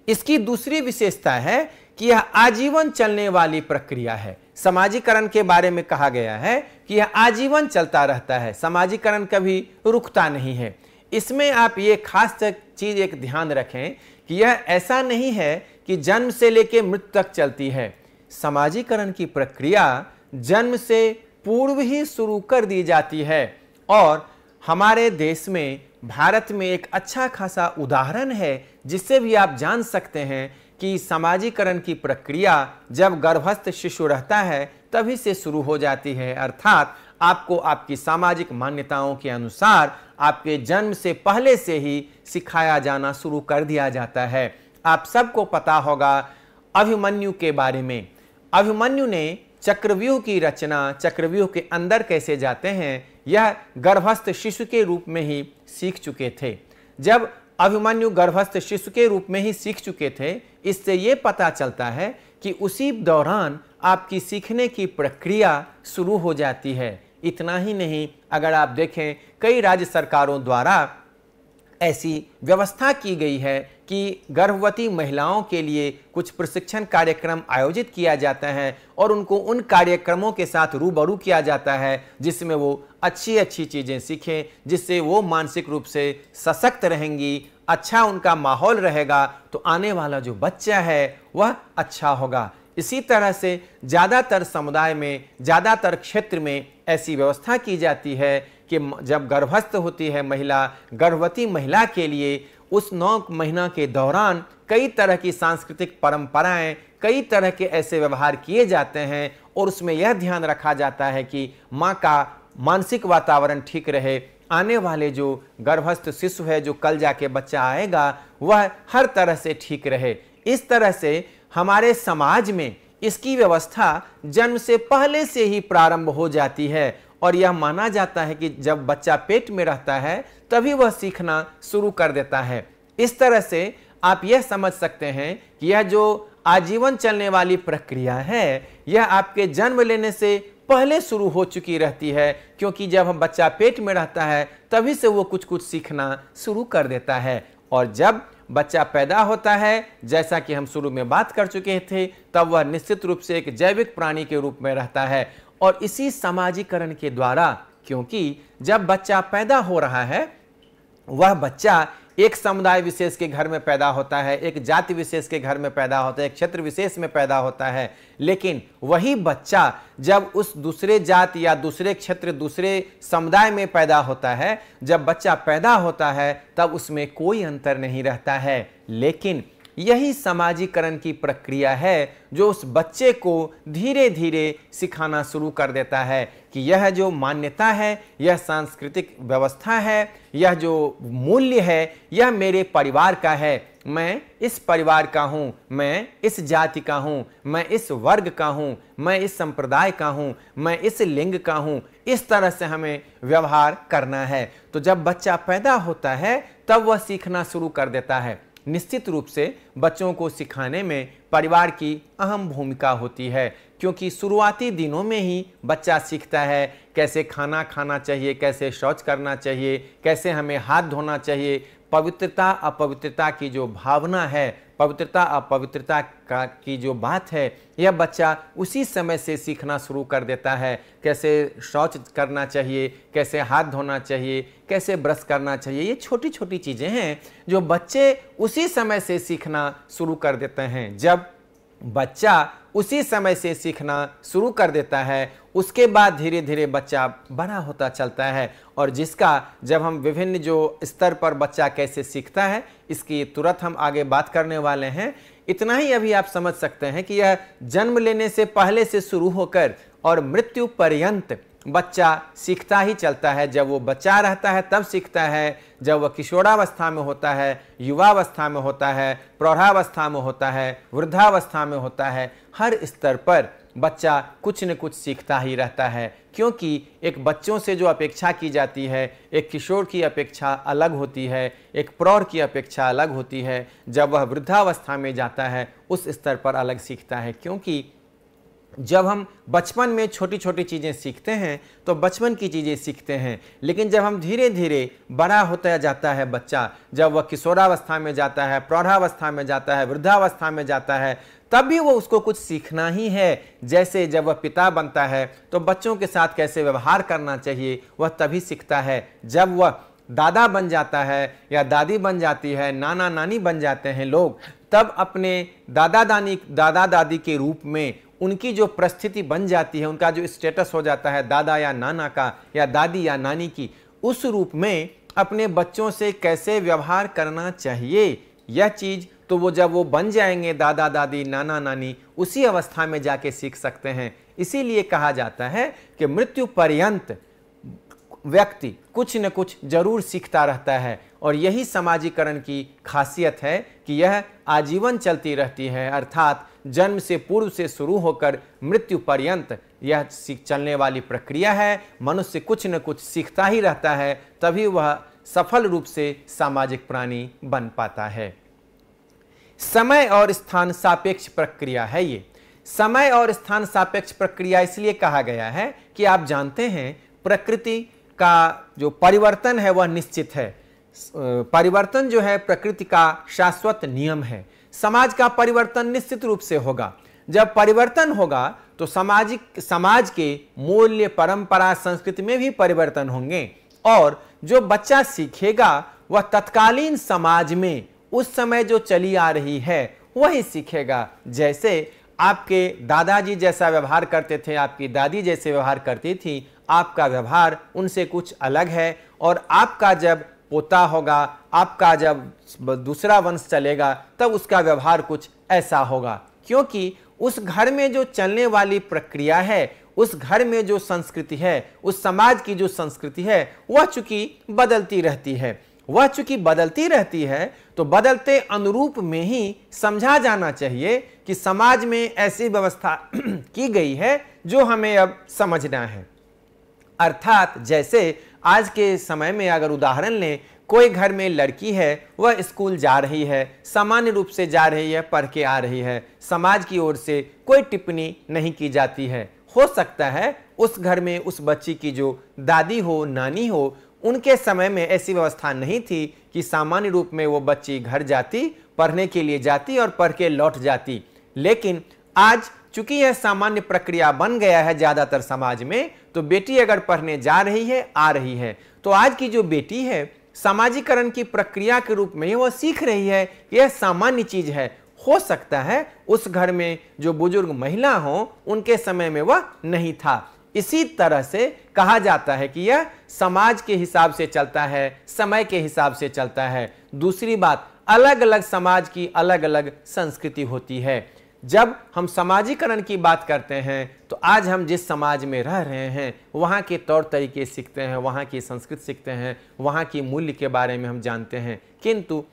[SPEAKER 1] इसकी दूसरी विशेषता है कि यह आजीवन चलने वाली प्रक्रिया है। समाजीकरण के बारे में कहा गया है कि यह आजीवन चलता रहता है, समाजीकरण कभी रुकता नहीं है। इसमें आप ये खास चीज़ एक ध्यान रखें कि यह ऐसा नहीं है कि जन्म से लेकर मृत्यु तक चलती है। समाजीकरण की प्रक्रिया जन्म से पूर्व ही शुरू कर दी जाती है और हमारे देश में, भारत में एक अच्छा खासा उदाहरण है जिससे भी आप जान सकते हैं कि समाजीकरण की प्रक्रिया जब गर्भस्थ शिशु रहता है, तभी से शुरू हो जाती है। अर्थात आपको आपकी सामाजिक मान्यताओं के अनुसार आपके जन्म से पहले से ही सिखाया जाना शुरू कर दिया जाता है। आप सबको पता होगा अभिमन्यु के बारे में। अभिमन्यु ने चक्रव्यूह की रचना, चक्रव्यूह के अंदर कैसे जाते हैं, यह गर्भस्थ शिशु के रूप में ही सीख चुके थे। जब अभिमन्यु गर्भस्थ शिशु के रूप में ही सीख चुके थे। इससे ये पता चलता है कि उसी दौरान आपकी सीखने की प्रक्रिया शुरू हो जाती है। इतना ही नहीं, अगर आप देखें, कई राज्य सरकारों द्वारा ऐसी व्यवस्था की गई है कि गर्भवती महिलाओं के लिए कुछ प्रशिक्षण कार्यक्रम आयोजित किया जाता है और उनको उन कार्यक्रमों के साथ रूबरू किया जाता है, जिसमें वो अच्छी अच्छी चीज़ें सीखें, जिससे वो मानसिक रूप से सशक्त रहेंगी अच्छा उनका माहौल रहेगा तो आने वाला जो बच्चा है, वह अच्छा होगा। इसी तरह से ज़्यादातर समुदाय में, ज़्यादातर क्षेत्र में ऐसी व्यवस्था की जाती है कि जब गर्भस्थ होती है महिला, गर्भवती महिला के लिए उस नौ महीना के दौरान कई तरह की सांस्कृतिक परंपराएँ, कई तरह के ऐसे व्यवहार किए जाते हैं और उसमें यह ध्यान रखा जाता है कि माँ का मानसिक वातावरण ठीक रहे आने वाले जो गर्भस्थ शिशु है, जो कल जाके बच्चा आएगा, वह हर तरह से ठीक रहे। इस तरह से हमारे समाज में इसकी व्यवस्था जन्म से पहले से ही प्रारंभ हो जाती है और यह माना जाता है कि जब बच्चा पेट में रहता है, तभी वह सीखना शुरू कर देता है। इस तरह से आप यह समझ सकते हैं कि यह जो आजीवन चलने वाली प्रक्रिया है, यह आपके जन्म लेने से पहले शुरू हो चुकी रहती है, क्योंकि जब हम बच्चा पेट में रहता है, तभी से वो कुछ कुछ सीखना शुरू कर देता है। और जब बच्चा पैदा होता है, जैसा कि हम शुरू में बात कर चुके थे, तब वह निश्चित रूप से एक जैविक प्राणी के रूप में रहता है। और इसी सामाजिकरण के द्वारा, क्योंकि जब बच्चा पैदा हो रहा है, वह बच्चा एक समुदाय विशेष के घर में पैदा होता है, एक जाति विशेष के घर में पैदा होता है, एक क्षेत्र विशेष में पैदा होता है। लेकिन वही बच्चा जब उस दूसरे जाति या दूसरे क्षेत्र, दूसरे समुदाय में पैदा होता है, जब बच्चा पैदा होता है, तब उसमें कोई अंतर नहीं रहता है। लेकिन यही समाजीकरण की प्रक्रिया है, जो उस बच्चे को धीरे धीरे सिखाना शुरू कर देता है कि यह जो मान्यता है, यह सांस्कृतिक व्यवस्था है, यह जो मूल्य है, यह मेरे परिवार का है। मैं इस परिवार का हूँ, मैं इस जाति का हूँ, मैं इस वर्ग का हूँ, मैं इस संप्रदाय का हूँ, मैं इस लिंग का हूँ। इस तरह से हमें व्यवहार करना है। तो जब बच्चा पैदा होता है, तब वह सीखना शुरू कर देता है। निश्चित रूप से बच्चों को सिखाने में परिवार की अहम भूमिका होती है, क्योंकि शुरुआती दिनों में ही बच्चा सीखता है कैसे खाना खाना चाहिए, कैसे शौच करना चाहिए, कैसे हमें हाथ धोना चाहिए। पवित्रता, अपवित्रता की जो भावना है पवित्रता, अपवित्रता का, की जो बात है, यह बच्चा उसी समय से सीखना शुरू कर देता है। कैसे शौच करना चाहिए, कैसे हाथ धोना चाहिए, कैसे ब्रश करना चाहिए, ये छोटी छोटी चीज़ें हैं जो बच्चे उसी समय से सीखना शुरू कर देते हैं। जब बच्चा उसी समय से सीखना शुरू कर देता है, उसके बाद धीरे धीरे बच्चा बड़ा होता चलता है और जिसका जब हम विभिन्न जो स्तर पर बच्चा कैसे सीखता है, इसकी तुरंत हम आगे बात करने वाले हैं। इतना ही अभी आप समझ सकते हैं कि यह जन्म लेने से पहले से शुरू होकर और मृत्यु पर्यंत बच्चा सीखता ही चलता है। जब वो बच्चा रहता है, तब सीखता है। जब वह किशोरावस्था में होता है, युवावस्था में होता है, प्रौढ़ावस्था में होता है, वृद्धावस्था में होता है, हर स्तर पर बच्चा कुछ न कुछ सीखता ही रहता है। क्योंकि एक बच्चों से जो अपेक्षा की जाती है, एक किशोर की अपेक्षा अलग होती है, एक प्रौढ़ की अपेक्षा अलग होती है। जब वह वृद्धावस्था में जाता है, उस स्तर पर अलग सीखता है। क्योंकि जब हम बचपन में छोटी छोटी चीज़ें सीखते हैं तो बचपन की चीज़ें सीखते हैं। लेकिन जब हम धीरे धीरे बड़ा होता जाता है बच्चा, जब वह किशोरावस्था में जाता है, प्रौढ़ावस्था में जाता है, वृद्धावस्था में जाता है तब भी वो उसको कुछ सीखना ही है। जैसे जब वह पिता बनता है तो बच्चों के साथ कैसे व्यवहार करना चाहिए, वह तभी सीखता है। जब वह दादा बन जाता है या दादी बन जाती है नाना नानी बन जाते हैं लोग, तब अपने दादा दानी दादा दादी के रूप में उनकी जो परिस्थिति बन जाती है, उनका जो स्टेटस हो जाता है, दादा या नाना का या दादी या नानी की, उस रूप में अपने बच्चों से कैसे व्यवहार करना चाहिए? यह चीज़ तो वो जब वो बन जाएँगे, दादा, दादी, नाना, नानी, उसी अवस्था में जाके सीख सकते हैं। इसीलिए कहा जाता है कि मृत्यु पर्यंत व्यक्ति कुछ न कुछ ज़रूर सीखता रहता है और यही समाजीकरण की खासियत है कि यह आजीवन चलती रहती है, अर्थात जन्म से पूर्व से शुरू होकर मृत्यु पर्यंत यह चलने वाली प्रक्रिया है। मनुष्य कुछ न कुछ सीखता ही रहता है, तभी वह सफल रूप से सामाजिक प्राणी बन पाता है। समय और स्थान सापेक्ष प्रक्रिया है ये। समय और स्थान सापेक्ष प्रक्रिया इसलिए कहा गया है कि आप जानते हैं, प्रकृति का जो परिवर्तन है, वह निश्चित है। परिवर्तन जो है, प्रकृति का शाश्वत नियम है। समाज का परिवर्तन निश्चित रूप से होगा। जब परिवर्तन होगा तो सामाजिक, समाज के मूल्य, परंपरा, संस्कृति में भी परिवर्तन होंगे। और जो बच्चा सीखेगा, वह तत्कालीन समाज में उस समय जो चली आ रही है, वही सीखेगा। जैसे आपके दादाजी जैसा व्यवहार करते थे, आपकी दादी जैसे व्यवहार करती थी, आपका व्यवहार उनसे कुछ अलग है। और आपका जब पोता होगा, आपका जब दूसरा वंश चलेगा, तब उसका व्यवहार कुछ ऐसा होगा। क्योंकि उस घर में जो चलने वाली प्रक्रिया है, उस घर में जो संस्कृति है, उस समाज की जो संस्कृति है, वह चूँकि बदलती रहती है। वह चूँकि बदलती रहती है तो बदलते अनुरूप में ही समझा जाना चाहिए कि समाज में ऐसी व्यवस्था की गई है, जो हमें अब समझना है। अर्थात जैसे आज के समय में अगर उदाहरण लें, कोई घर में लड़की है, वह स्कूल जा रही है, सामान्य रूप से जा रही है, पढ़ के आ रही है। समाज की ओर से कोई टिप्पणी नहीं की जाती है। हो सकता है उस घर में उस बच्ची की जो दादी हो, नानी हो, उनके समय में ऐसी व्यवस्था नहीं थी कि सामान्य रूप में वो बच्ची घर जाती, पढ़ने के लिए जाती और पढ़ के लौट जाती। लेकिन आज चूँकि यह सामान्य प्रक्रिया बन गया है ज़्यादातर समाज में तो बेटी अगर पढ़ने जा रही है, आ रही है। तो आज की जो बेटी है, सामाजिकरण की प्रक्रिया के रूप में वह सीख रही है, यह सामान्य चीज़ है। हो सकता है उस घर में जो बुज़ुर्ग महिला हो, उनके समय में वह नहीं था। इसी तरह से कहा जाता है कि यह समाज के हिसाब से चलता है, समय के हिसाब से चलता है। दूसरी बात अलग अलग समाज की अलग अलग संस्कृति होती है। जब हम समाजीकरण की बात करते हैं तो आज हम जिस समाज में रह रहे हैं, वहाँ के तौर तरीके सीखते हैं, वहाँ की संस्कृति सीखते हैं, वहाँ की मूल्य के बारे में हम जानते हैं। किंतु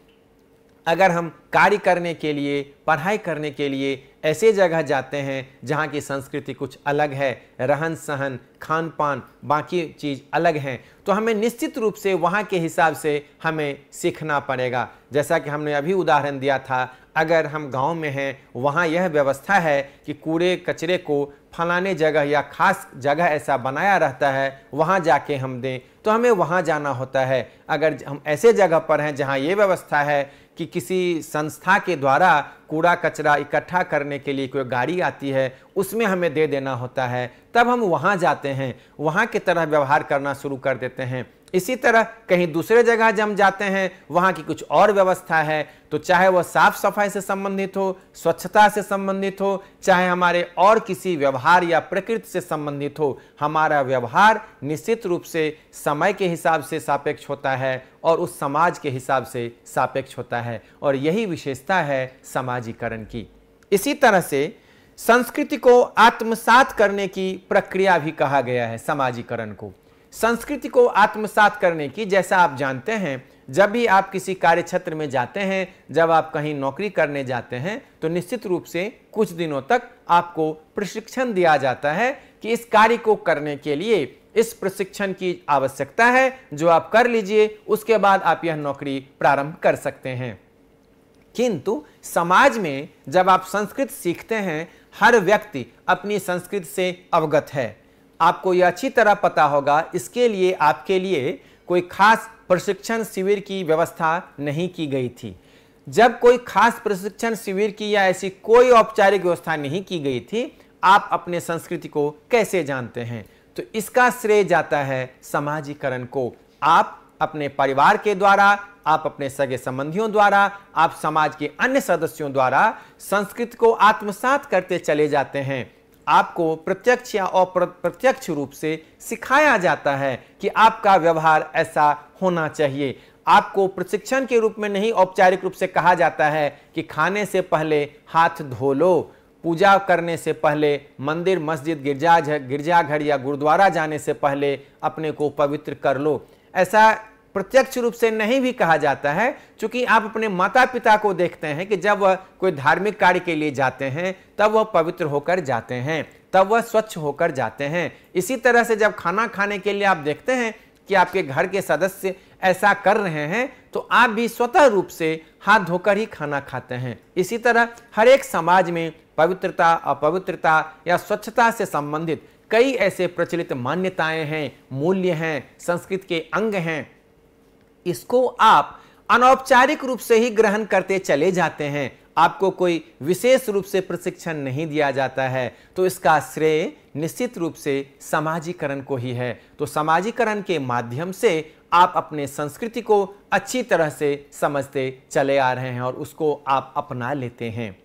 [SPEAKER 1] अगर हम कार्य करने के लिए, पढ़ाई करने के लिए ऐसे जगह जाते हैं, जहाँ की संस्कृति कुछ अलग है, रहन सहन, खान पान, बाकी चीज़ अलग हैं तो हमें निश्चित रूप से वहाँ के हिसाब से हमें सीखना पड़ेगा। जैसा कि हमने अभी उदाहरण दिया था अगर हम गाँव में हैं, वहाँ यह व्यवस्था है कि कूड़े कचरे को फलाने जगह या खास जगह ऐसा बनाया रहता है, वहाँ जाके हम दें। तो हमें वहाँ जाना होता है। अगर हम ऐसे जगह पर हैं जहाँ ये व्यवस्था है कि किसी संस्था के द्वारा कूड़ा कचरा इकट्ठा करने के लिए कोई गाड़ी आती है, उसमें हमें दे देना होता है। तब हम वहाँ जाते हैं। वहाँ की तरह व्यवहार करना शुरू कर देते हैं। इसी तरह कहीं दूसरे जगह जब हम जाते हैं, वहाँ की कुछ और व्यवस्था है तो चाहे वह साफ़ सफ़ाई से संबंधित हो, स्वच्छता से संबंधित हो, चाहे हमारे और किसी व्यवहार या प्रकृति से संबंधित हो, हमारा व्यवहार निश्चित रूप से समय के हिसाब से सापेक्ष होता है और उस समाज के हिसाब से सापेक्ष होता है और यही विशेषता है समाजीकरण की। इसी तरह से संस्कृति को आत्मसात करने की प्रक्रिया भी कहा गया है समाजीकरण को। संस्कृति को आत्मसात करने की, जैसा आप जानते हैं, जब भी आप किसी कार्य क्षेत्र में जाते हैं, जब आप कहीं नौकरी करने जाते हैं तो निश्चित रूप से कुछ दिनों तक आपको प्रशिक्षण दिया जाता है कि इस कार्य को करने के लिए इस प्रशिक्षण की आवश्यकता है, जो आप कर लीजिए, उसके बाद आप यह नौकरी प्रारंभ कर सकते हैं। किंतु समाज में जब आप संस्कृत सीखते हैं, हर व्यक्ति अपनी संस्कृति से अवगत है। आपको यह अच्छी तरह पता होगा, इसके लिए, आपके लिए कोई खास प्रशिक्षण शिविर की व्यवस्था नहीं की गई थी। जब कोई खास प्रशिक्षण शिविर की या ऐसी कोई औपचारिक व्यवस्था नहीं की गई थी, आप अपने संस्कृति को कैसे जानते हैं? तो इसका श्रेय जाता है समाजीकरण को। आप अपने परिवार के द्वारा, आप अपने सगे संबंधियों द्वारा, आप समाज के अन्य सदस्यों द्वारा संस्कृति को आत्मसात करते चले जाते हैं। आपको प्रत्यक्ष या अप्रत्यक्ष रूप से सिखाया जाता है कि आपका व्यवहार ऐसा होना चाहिए। आपको प्रशिक्षण के रूप में नहीं औपचारिक रूप से कहा जाता है कि खाने से पहले हाथ धो लो, पूजा करने से पहले मंदिर, मस्जिद गिरजा गिरजाघर या गुरुद्वारा जाने से पहले अपने को पवित्र कर लो। ऐसा प्रत्यक्ष रूप से नहीं भी कहा जाता है क्योंकि आप अपने माता पिता को देखते हैं कि जब वह कोई धार्मिक कार्य के लिए जाते हैं, तब वह पवित्र होकर जाते हैं, तब वह स्वच्छ होकर जाते हैं। इसी तरह से जब खाना खाने के लिए आप देखते हैं कि आपके घर के सदस्य ऐसा कर रहे हैं तो आप भी स्वतः रूप से हाथ धोकर ही खाना खाते हैं। इसी तरह हर एक समाज में पवित्रता, अपवित्रता या स्वच्छता से संबंधित कई ऐसे प्रचलित मान्यताएँ हैं, मूल्य हैं, संस्कृत के अंग हैं इसको आप अनौपचारिक रूप से ही ग्रहण करते चले जाते हैं। आपको कोई विशेष रूप से प्रशिक्षण नहीं दिया जाता है। तो इसका श्रेय निश्चित रूप से समाजीकरण को ही है। तो समाजीकरण के माध्यम से आप अपने संस्कृति को अच्छी तरह से समझते चले आ रहे हैं और उसको आप अपना लेते हैं।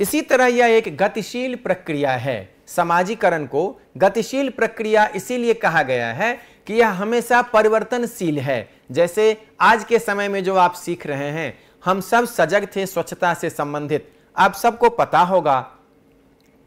[SPEAKER 1] इसी तरह यह एक गतिशील प्रक्रिया है। समाजीकरण को गतिशील प्रक्रिया इसीलिए कहा गया है कि यह हमेशा परिवर्तनशील है। जैसे आज के समय में जो आप सीख रहे हैं, हम सब सजग थे स्वच्छता से संबंधित। आप सबको पता होगा,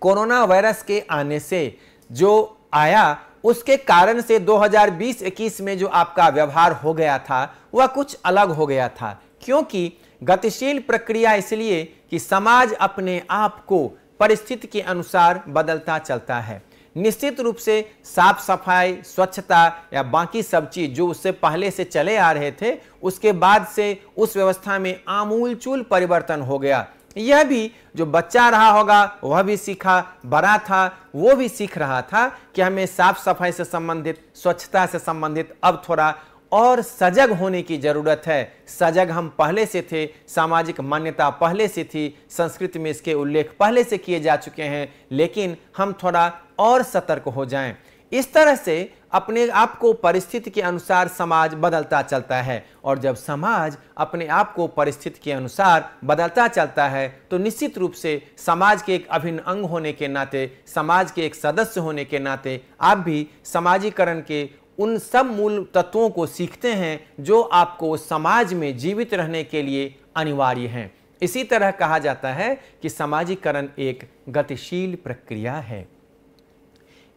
[SPEAKER 1] कोरोना वायरस के आने से जो आया, उसके कारण से 2020-21 में जो आपका व्यवहार हो गया था, वह कुछ अलग हो गया था। क्योंकि गतिशील प्रक्रिया इसलिए कि समाज अपने आप को परिस्थिति के अनुसार बदलता चलता है। निश्चित रूप से साफ़ सफ़ाई, स्वच्छता या बाकी सब चीज़ जो उससे पहले से चले आ रहे थे, उसके बाद से उस व्यवस्था में आमूलचूल परिवर्तन हो गया। यह भी जो बच्चा रहा होगा, वह भी सीखा, बड़ा था, वो भी सीख रहा था कि हमें साफ़ सफ़ाई से संबंधित, स्वच्छता से संबंधित अब थोड़ा और सजग होने की ज़रूरत है। सजग हम पहले से थे, सामाजिक मान्यता पहले से थी, संस्कृति में इसके उल्लेख पहले से किए जा चुके हैं, लेकिन हम थोड़ा और सतर्क हो जाएँ। इस तरह से अपने आप को परिस्थिति के अनुसार समाज बदलता चलता है, और जब समाज अपने आप को परिस्थिति के अनुसार बदलता चलता है तो निश्चित रूप से समाज के एक अभिन्न अंग होने के नाते, समाज के एक सदस्य होने के नाते, आप भी समाजीकरण के उन सब मूल तत्वों को सीखते हैं जो आपको समाज में जीवित रहने के लिए अनिवार्य हैं। इसी तरह कहा जाता है कि समाजीकरण एक गतिशील प्रक्रिया है।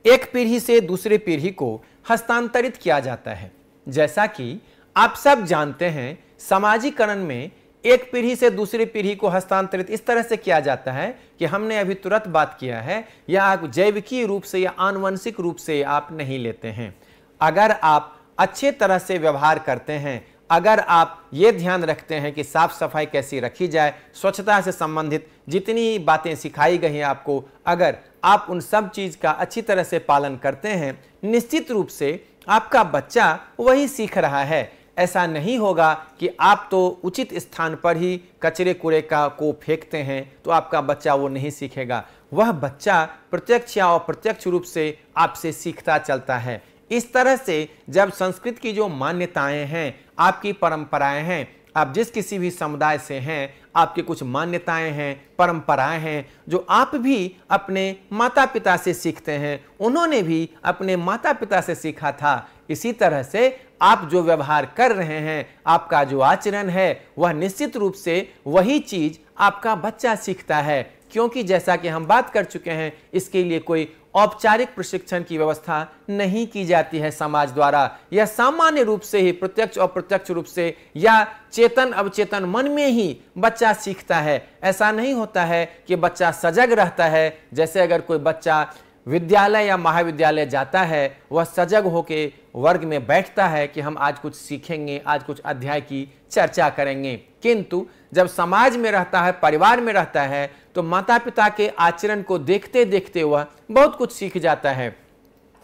[SPEAKER 1] एक पीढ़ी से दूसरे पीढ़ी को हस्तांतरित किया जाता है। जैसा कि आप सब जानते हैं, समाजीकरण में एक पीढ़ी से दूसरी पीढ़ी को हस्तांतरित इस तरह से किया जाता है कि हमने अभी तुरंत बात किया है, या आप जैविकीय रूप से या आनुवंशिक रूप से आप नहीं लेते हैं। अगर आप अच्छे तरह से व्यवहार करते हैं, अगर आप ये ध्यान रखते हैं कि साफ़ सफ़ाई कैसी रखी जाए, स्वच्छता से संबंधित जितनी बातें सिखाई गई हैं आपको, अगर आप उन सब चीज़ का अच्छी तरह से पालन करते हैं, निश्चित रूप से आपका बच्चा वही सीख रहा है। ऐसा नहीं होगा कि आप तो उचित स्थान पर ही कचरे कूड़े का को फेंकते हैं तो आपका बच्चा वो नहीं सीखेगा। वह बच्चा प्रत्यक्ष या अप्रत्यक्ष रूप से आपसे सीखता चलता है। इस तरह से जब संस्कृत की जो मान्यताएँ हैं, आपकी परंपराएँ हैं, आप जिस किसी भी समुदाय से हैं, आपकी कुछ मान्यताएँ हैं, परंपराएँ हैं, जो आप भी अपने माता पिता से सीखते हैं, उन्होंने भी अपने माता पिता से सीखा था। इसी तरह से आप जो व्यवहार कर रहे हैं, आपका जो आचरण है, वह निश्चित रूप से वही चीज़ आपका बच्चा सीखता है। क्योंकि जैसा कि हम बात कर चुके हैं, इसके लिए कोई औपचारिक प्रशिक्षण की व्यवस्था नहीं की जाती है समाज द्वारा। यह सामान्य रूप से ही प्रत्यक्ष और प्रत्यक्ष रूप से या चेतन, अवचेतन मन में ही बच्चा सीखता है। ऐसा नहीं होता है कि बच्चा सजग रहता है। जैसे अगर कोई बच्चा विद्यालय या महाविद्यालय जाता है, वह सजग होके वर्ग में बैठता है कि हम आज कुछ सीखेंगे, आज कुछ अध्याय की चर्चा करेंगे। किंतु जब समाज में रहता है, परिवार में रहता है तो माता पिता के आचरण को देखते देखते वह बहुत कुछ सीख जाता है।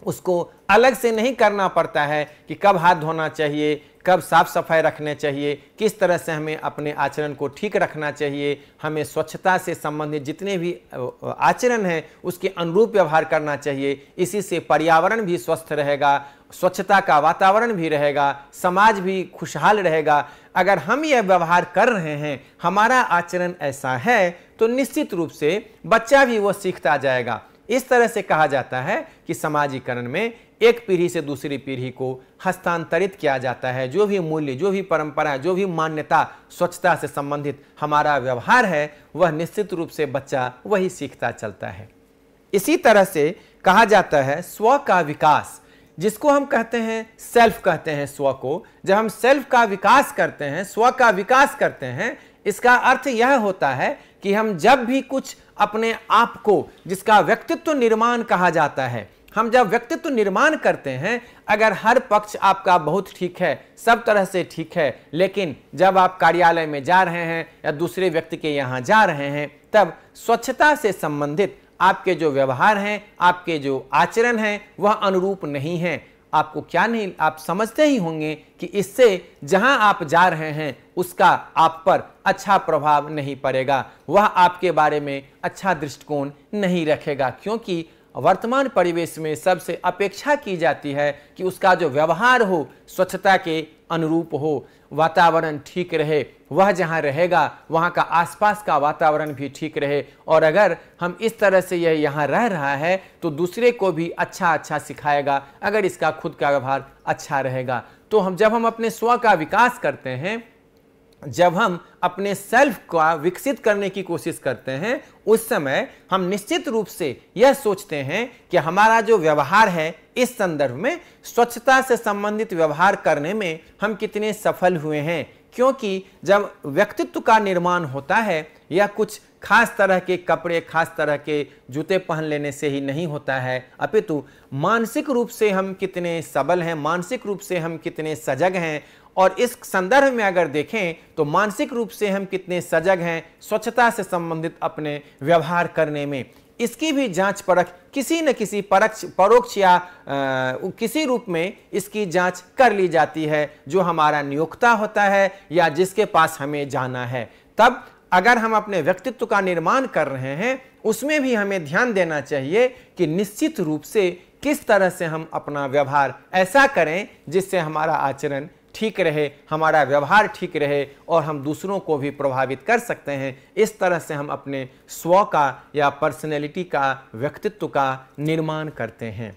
[SPEAKER 1] उसको अलग से नहीं करना पड़ता है कि कब हाथ धोना चाहिए, कब साफ़ सफ़ाई रखने चाहिए, किस तरह से हमें अपने आचरण को ठीक रखना चाहिए, हमें स्वच्छता से संबंधित जितने भी आचरण हैं, उसके अनुरूप व्यवहार करना चाहिए। इसी से पर्यावरण भी स्वस्थ रहेगा स्वच्छता का वातावरण भी रहेगा, समाज भी खुशहाल रहेगा। अगर हम यह व्यवहार कर रहे हैं, हमारा आचरण ऐसा है तो निश्चित रूप से बच्चा भी वो सीखता जाएगा। इस तरह से कहा जाता है कि समाजीकरण में एक पीढ़ी से दूसरी पीढ़ी को हस्तांतरित किया जाता है। जो भी मूल्य, जो भी परंपरा, जो भी मान्यता स्वच्छता से संबंधित हमारा व्यवहार है, वह निश्चित रूप से बच्चा वही सीखता चलता है। इसी तरह से कहा जाता है स्व का विकास। जिसको हम कहते हैं सेल्फ कहते हैं स्व को, जब हम सेल्फ का विकास करते हैं, स्व का विकास करते हैं, इसका अर्थ यह होता है कि हम जब भी कुछ अपने आप को, जिसका व्यक्तित्व निर्माण कहा जाता है, हम जब व्यक्तित्व निर्माण करते हैं, अगर हर पक्ष आपका बहुत ठीक है, सब तरह से ठीक है, लेकिन जब आप कार्यालय में जा रहे हैं या दूसरे व्यक्ति के यहाँ जा रहे हैं, तब स्वच्छता से संबंधित आपके जो व्यवहार हैं, आपके जो आचरण हैं, वह अनुरूप नहीं है। आपको क्या नहीं, आप समझते ही होंगे कि इससे जहाँ आप जा रहे हैं, उसका आप पर अच्छा प्रभाव नहीं पड़ेगा। वह आपके बारे में अच्छा दृष्टिकोण नहीं रखेगा, क्योंकि वर्तमान परिवेश में सबसे अपेक्षा की जाती है कि उसका जो व्यवहार हो, स्वच्छता के अनुरूप हो। वातावरण ठीक रहे, वह जहाँ रहेगा, वहाँ का आसपास का वातावरण भी ठीक रहे। और अगर हम इस तरह से यह यहाँ रह रहा है तो दूसरे को भी अच्छा अच्छा सिखाएगा, अगर इसका खुद का व्यवहार अच्छा रहेगा। तो हम जब हम अपने स्व का विकास करते हैं जब हम अपने सेल्फ का विकसित करने की कोशिश करते हैं, उस समय हम निश्चित रूप से यह सोचते हैं कि हमारा जो व्यवहार है, इस संदर्भ में स्वच्छता से संबंधित व्यवहार करने में हम कितने सफल हुए हैं। क्योंकि जब व्यक्तित्व का निर्माण होता है, या कुछ खास तरह के कपड़े, खास तरह के जूते पहन लेने से ही नहीं होता है। अपितु मानसिक रूप से हम कितने सबल हैं, मानसिक रूप से हम कितने सजग हैं और इस संदर्भ में अगर देखें तो मानसिक रूप से हम कितने सजग हैं स्वच्छता से संबंधित अपने व्यवहार करने में। इसकी भी जाँच परख किसी न किसी परोक्ष परोक्ष या आ, किसी रूप में इसकी जाँच कर ली जाती है जो हमारा नियोक्ता होता है या जिसके पास हमें जाना है। तब अगर हम अपने व्यक्तित्व का निर्माण कर रहे हैं उसमें भी हमें ध्यान देना चाहिए कि निश्चित रूप से किस तरह से हम अपना व्यवहार ऐसा करें जिससे हमारा आचरण ठीक रहे, हमारा व्यवहार ठीक रहे और हम दूसरों को भी प्रभावित कर सकते हैं। इस तरह से हम अपने स्व का या पर्सनैलिटी का, व्यक्तित्व का निर्माण करते हैं।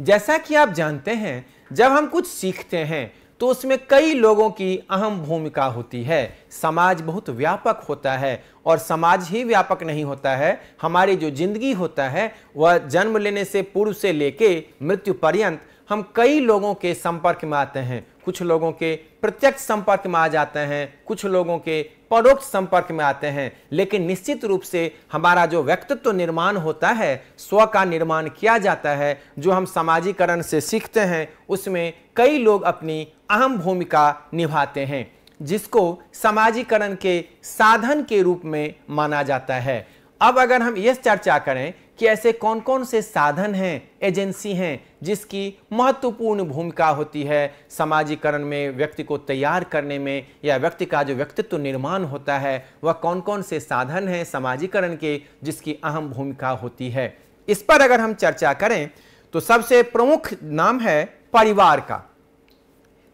[SPEAKER 1] जैसा कि आप जानते हैं, जब हम कुछ सीखते हैं तो उसमें कई लोगों की अहम भूमिका होती है। समाज बहुत व्यापक होता है और समाज ही व्यापक नहीं होता है। हमारी जो ज़िंदगी होता है, वह जन्म लेने से, पूर्व से लेके मृत्यु पर्यंत हम कई लोगों के संपर्क में आते हैं। कुछ लोगों के प्रत्यक्ष संपर्क में आ जाते हैं, कुछ लोगों के परोक्ष संपर्क में आते हैं। लेकिन निश्चित रूप से हमारा जो व्यक्तित्व तो निर्माण होता है, स्व का निर्माण किया जाता है, जो हम सामाजिकरण से सीखते हैं, उसमें कई लोग अपनी अहम भूमिका निभाते हैं, जिसको समाजीकरण के साधन के रूप में माना जाता है। अब अगर हम ये चर्चा करें कि ऐसे कौन कौन से साधन हैं, एजेंसी हैं, जिसकी महत्वपूर्ण भूमिका होती है समाजीकरण में, व्यक्ति को तैयार करने में या व्यक्ति का जो व्यक्तित्व निर्माण होता है, वह कौन कौन से साधन हैं समाजीकरण के जिसकी अहम भूमिका होती है। इस पर अगर हम चर्चा करें तो सबसे प्रमुख नाम है परिवार का।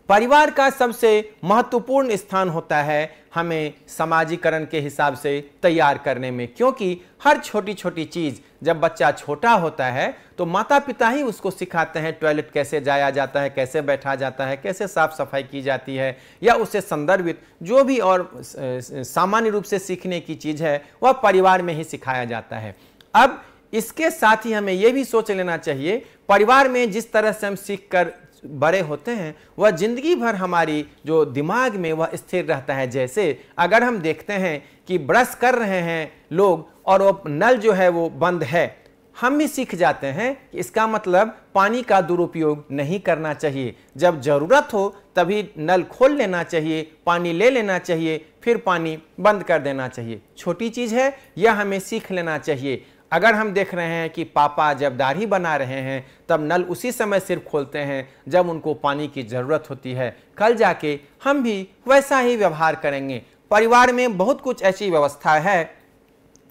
[SPEAKER 1] परिवार का सबसे महत्वपूर्ण स्थान होता है हमें समाजीकरण के हिसाब से तैयार करने में, क्योंकि हर छोटी छोटी चीज़ जब बच्चा छोटा होता है तो माता पिता ही उसको सिखाते हैं टॉयलेट कैसे जाया जाता है, कैसे बैठा जाता है, कैसे साफ़ सफ़ाई की जाती है, या उसे संदर्भित जो भी और सामान्य रूप से सीखने की चीज़ है, वह परिवार में ही सिखाया जाता है। अब इसके साथ ही हमें यह भी सोच लेना चाहिए, परिवार में जिस तरह से हम सीख कर बड़े होते हैं, वह ज़िंदगी भर हमारी जो दिमाग में वह स्थिर रहता है, जैसे अगर हम देखते हैं कि ब्रश कर रहे हैं लोग और वो नल जो है वो बंद है, हम भी सीख जाते हैं कि इसका मतलब पानी का दुरुपयोग नहीं करना चाहिए। जब ज़रूरत हो तभी नल खोल लेना चाहिए, पानी ले लेना चाहिए, फिर पानी बंद कर देना चाहिए। छोटी चीज़ है, यह हमें सीख लेना चाहिए। अगर हम देख रहे हैं कि पापा जब दाढ़ी बना रहे हैं, तब नल उसी समय सिर्फ़ खोलते हैं जब उनको पानी की ज़रूरत होती है। कल जाके हम भी वैसा ही व्यवहार करेंगे। परिवार में बहुत कुछ ऐसी व्यवस्था है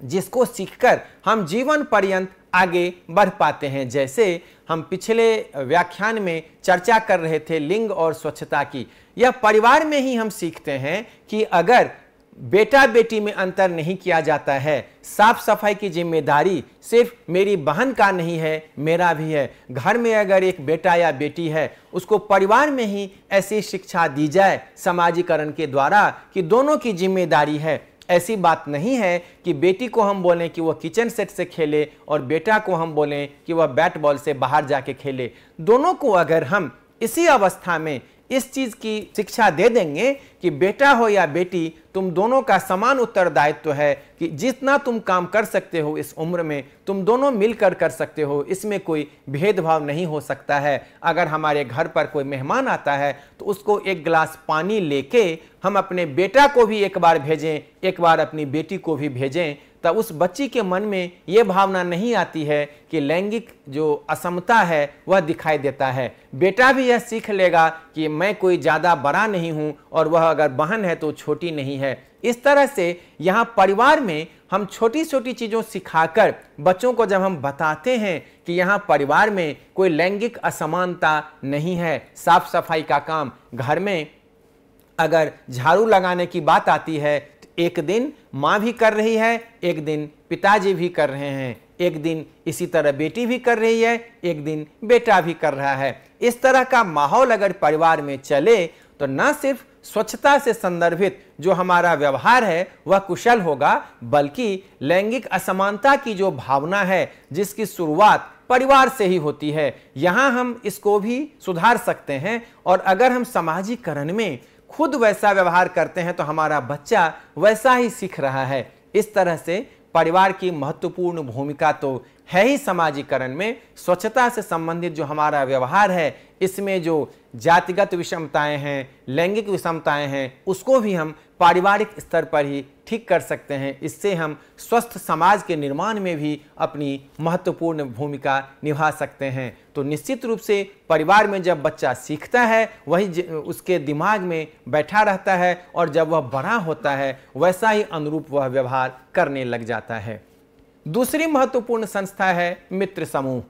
[SPEAKER 1] जिसको सीखकर हम जीवन पर्यंत आगे बढ़ पाते हैं। जैसे हम पिछले व्याख्यान में चर्चा कर रहे थे लिंग और स्वच्छता की। यह परिवार में ही हम सीखते हैं कि अगर बेटा बेटी में अंतर नहीं किया जाता है। साफ़ सफ़ाई की ज़िम्मेदारी सिर्फ़ मेरी बहन का नहीं है, मेरा भी है। घर में अगर एक बेटा या बेटी है, उसको परिवार में ही ऐसी शिक्षा दी जाए समाजीकरण के द्वारा कि दोनों की ज़िम्मेदारी है। ऐसी बात नहीं है कि बेटी को हम बोलें कि वह किचन सेट से खेले और बेटा को हम बोलें कि वह बैट बॉल से बाहर जाके खेले। दोनों को अगर हम इसी अवस्था में इस चीज़ की शिक्षा दे देंगे कि बेटा हो या बेटी, तुम दोनों का समान उत्तरदायित्व तो है कि जितना तुम काम कर सकते हो इस उम्र में, तुम दोनों मिलकर कर सकते हो, इसमें कोई भेदभाव नहीं हो सकता है। अगर हमारे घर पर कोई मेहमान आता है तो उसको एक गिलास पानी लेके हम अपने बेटा को भी एक बार भेजें, एक बार अपनी बेटी को भी भेजें तब उस बच्ची के मन में ये भावना नहीं आती है कि लैंगिक जो असमता है, वह दिखाई देता है। बेटा भी यह सीख लेगा कि मैं कोई ज़्यादा बड़ा नहीं हूँ और वह अगर बहन है तो छोटी नहीं है। इस तरह से यहाँ परिवार में हम छोटी छोटी चीज़ों सिखाकर बच्चों को जब हम बताते हैं कि यहाँ परिवार में कोई लैंगिक असमानता नहीं है, साफ़ सफ़ाई का काम, घर में अगर झाड़ू लगाने की बात आती है एक दिन माँ भी कर रही है, एक दिन पिताजी भी कर रहे हैं। एक दिन इसी तरह बेटी भी कर रही है, एक दिन बेटा भी कर रहा है। इस तरह का माहौल अगर परिवार में चले तो न सिर्फ़ स्वच्छता से संदर्भित जो हमारा व्यवहार है, वह कुशल होगा, बल्कि लैंगिक असमानता की जो भावना है, जिसकी शुरुआत परिवार से ही होती है। यहाँ हम इसको भी सुधार सकते हैं, और अगर हम सामाजिकरण में खुद वैसा व्यवहार करते हैं तो हमारा बच्चा वैसा ही सीख रहा है। इस तरह से परिवार की महत्वपूर्ण भूमिका तो है ही समाजीकरण में। स्वच्छता से संबंधित जो हमारा व्यवहार है, इसमें जो जातिगत विषमताएँ हैं, लैंगिक विषमताएँ हैं, उसको भी हम पारिवारिक स्तर पर ही ठीक कर सकते हैं। इससे हम स्वस्थ समाज के निर्माण में भी अपनी महत्वपूर्ण भूमिका निभा सकते हैं। तो निश्चित रूप से परिवार में जब बच्चा सीखता है, वही उसके दिमाग में बैठा रहता है और जब वह बड़ा होता है, वैसा ही अनुरूप वह व्यवहार करने लग जाता है। दूसरी महत्वपूर्ण संस्था है मित्र समूह।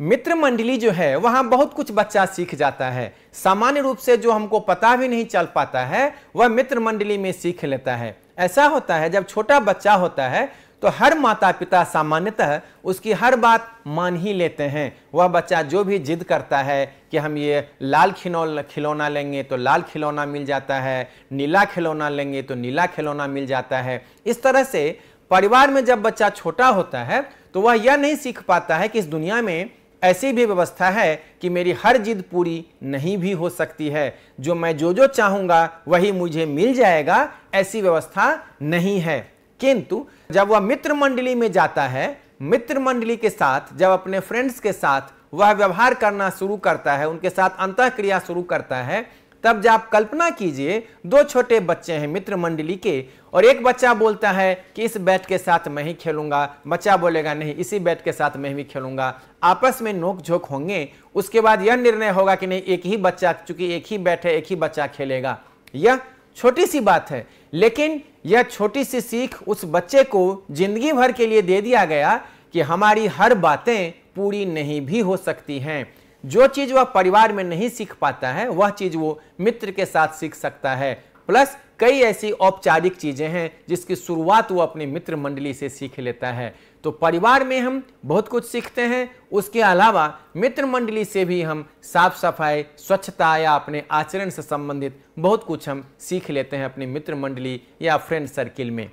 [SPEAKER 1] मित्र मंडली जो है, वहाँ बहुत कुछ बच्चा सीख जाता है। सामान्य रूप से जो हमको पता भी नहीं चल पाता है, वह मित्र मंडली में सीख लेता है। ऐसा होता है, जब छोटा बच्चा होता है तो हर माता पिता सामान्यतः उसकी हर बात मान ही लेते हैं। वह बच्चा जो भी जिद करता है कि हम ये लाल खिलौना खिलौना लेंगे तो लाल खिलौना मिल जाता है, नीला खिलौना लेंगे तो नीला खिलौना मिल जाता है। इस तरह से परिवार में जब बच्चा छोटा होता है तो वह यह नहीं सीख पाता है कि इस दुनिया में ऐसी भी व्यवस्था है कि मेरी हर जिद पूरी नहीं भी हो सकती है। जो मैं जो जो चाहूँगा, वही मुझे मिल जाएगा, ऐसी व्यवस्था नहीं है। किंतु, जब वह मित्र मंडली में जाता है मित्र मंडली के साथ, जब अपने फ्रेंड्स के साथ, वह व्यवहार करना शुरू करता है, उनके साथ अंत क्रिया शुरू करता है तब जब आप कल्पना कीजिए, दो छोटे बच्चे हैं मित्र मंडली के, और एक बच्चा बोलता है कि इस बैट के साथ मैं ही खेलूँगा। बच्चा बोलेगा, नहीं, इसी बैट के साथ मैं भी खेलूँगा। आपस में नोक झोंक होंगे। उसके बाद यह निर्णय होगा कि नहीं, एक ही बच्चा, चूँकि एक ही बैट है, एक ही बच्चा खेलेगा। यह छोटी सी बात है, लेकिन यह छोटी सी सीख उस बच्चे को ज़िंदगी भर के लिए दे दिया गया कि हमारी हर बातें पूरी नहीं भी हो सकती हैं। जो चीज़ वह परिवार में नहीं सीख पाता है, वह चीज़ वो मित्र के साथ सीख सकता है। प्लस कई ऐसी औपचारिक चीज़ें हैं जिसकी शुरुआत वो अपनी मित्र मंडली से सीख लेता है। तो परिवार में हम बहुत कुछ सीखते हैं, उसके अलावा मित्र मंडली से भी हम साफ़ सफ़ाई स्वच्छता या अपने आचरण से संबंधित बहुत कुछ हम सीख लेते हैं अपने मित्र मंडली या फ्रेंड सर्किल में।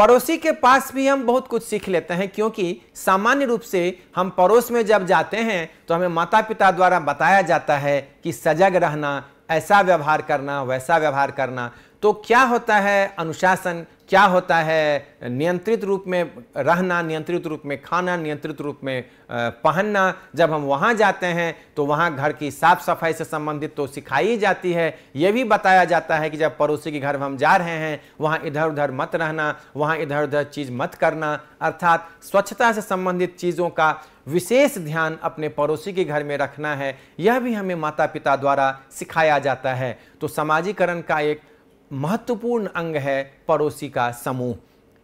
[SPEAKER 1] पड़ोसी के पास भी हम बहुत कुछ सीख लेते हैं, क्योंकि सामान्य रूप से हम पड़ोस में जब जाते हैं तो हमें माता पिता द्वारा बताया जाता है कि सजग रहना, ऐसा व्यवहार करना, वैसा व्यवहार करना। तो क्या होता है अनुशासन? क्या होता है? नियंत्रित रूप में रहना, नियंत्रित रूप में खाना, नियंत्रित रूप में पहनना। जब हम वहाँ जाते हैं तो वहाँ घर की साफ़ सफ़ाई से संबंधित तो सिखाई जाती है। ये भी बताया जाता है कि जब पड़ोसी के घर हम जा रहे हैं, वहाँ इधर उधर मत रहना, वहाँ इधर उधर चीज़ मत करना। अर्थात स्वच्छता से संबंधित चीज़ों का विशेष ध्यान अपने पड़ोसी के घर में रखना है। यह भी हमें माता पिता द्वारा सिखाया जाता है। तो समाजीकरण का एक महत्वपूर्ण अंग है पड़ोसी का समूह।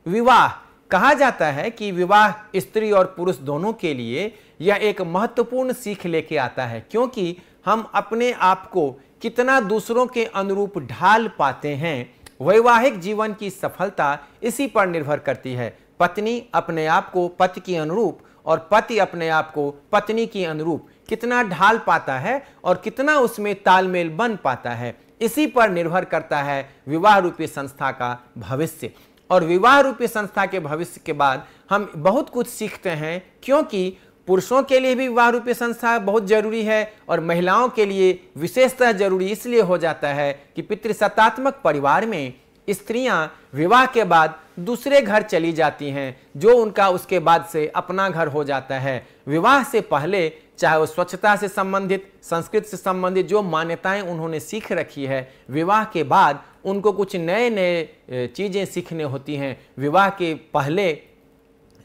[SPEAKER 1] विवाह कहा जाता है कि विवाह स्त्री और पुरुष दोनों के लिए यह एक महत्वपूर्ण सीख लेके आता है, क्योंकि हम अपने आप को कितना दूसरों के अनुरूप ढाल पाते हैं, वैवाहिक जीवन की सफलता इसी पर निर्भर करती है। पत्नी अपने आप को पति के अनुरूप और पति अपने आप को पत्नी की अनुरूप कितना ढाल पाता है और कितना उसमें तालमेल बन पाता है। इसी पर निर्भर करता है विवाह रूपी संस्था का भविष्य। और विवाह रूपी संस्था के भविष्य के बाद हम बहुत कुछ सीखते हैं, क्योंकि पुरुषों के लिए भी विवाह रूपी संस्था बहुत ज़रूरी है और महिलाओं के लिए विशेषतः ज़रूरी इसलिए हो जाता है कि पितृसत्तात्मक परिवार में स्त्रियाँ विवाह के बाद दूसरे घर चली जाती हैं, जो उनका उसके बाद से अपना घर हो जाता है। विवाह से पहले चाहे वो स्वच्छता से संबंधित संस्कृत से संबंधित जो मान्यताएँ उन्होंने सीख रखी है विवाह के बाद उनको कुछ नए नए चीज़ें सीखने होती हैं। विवाह के पहले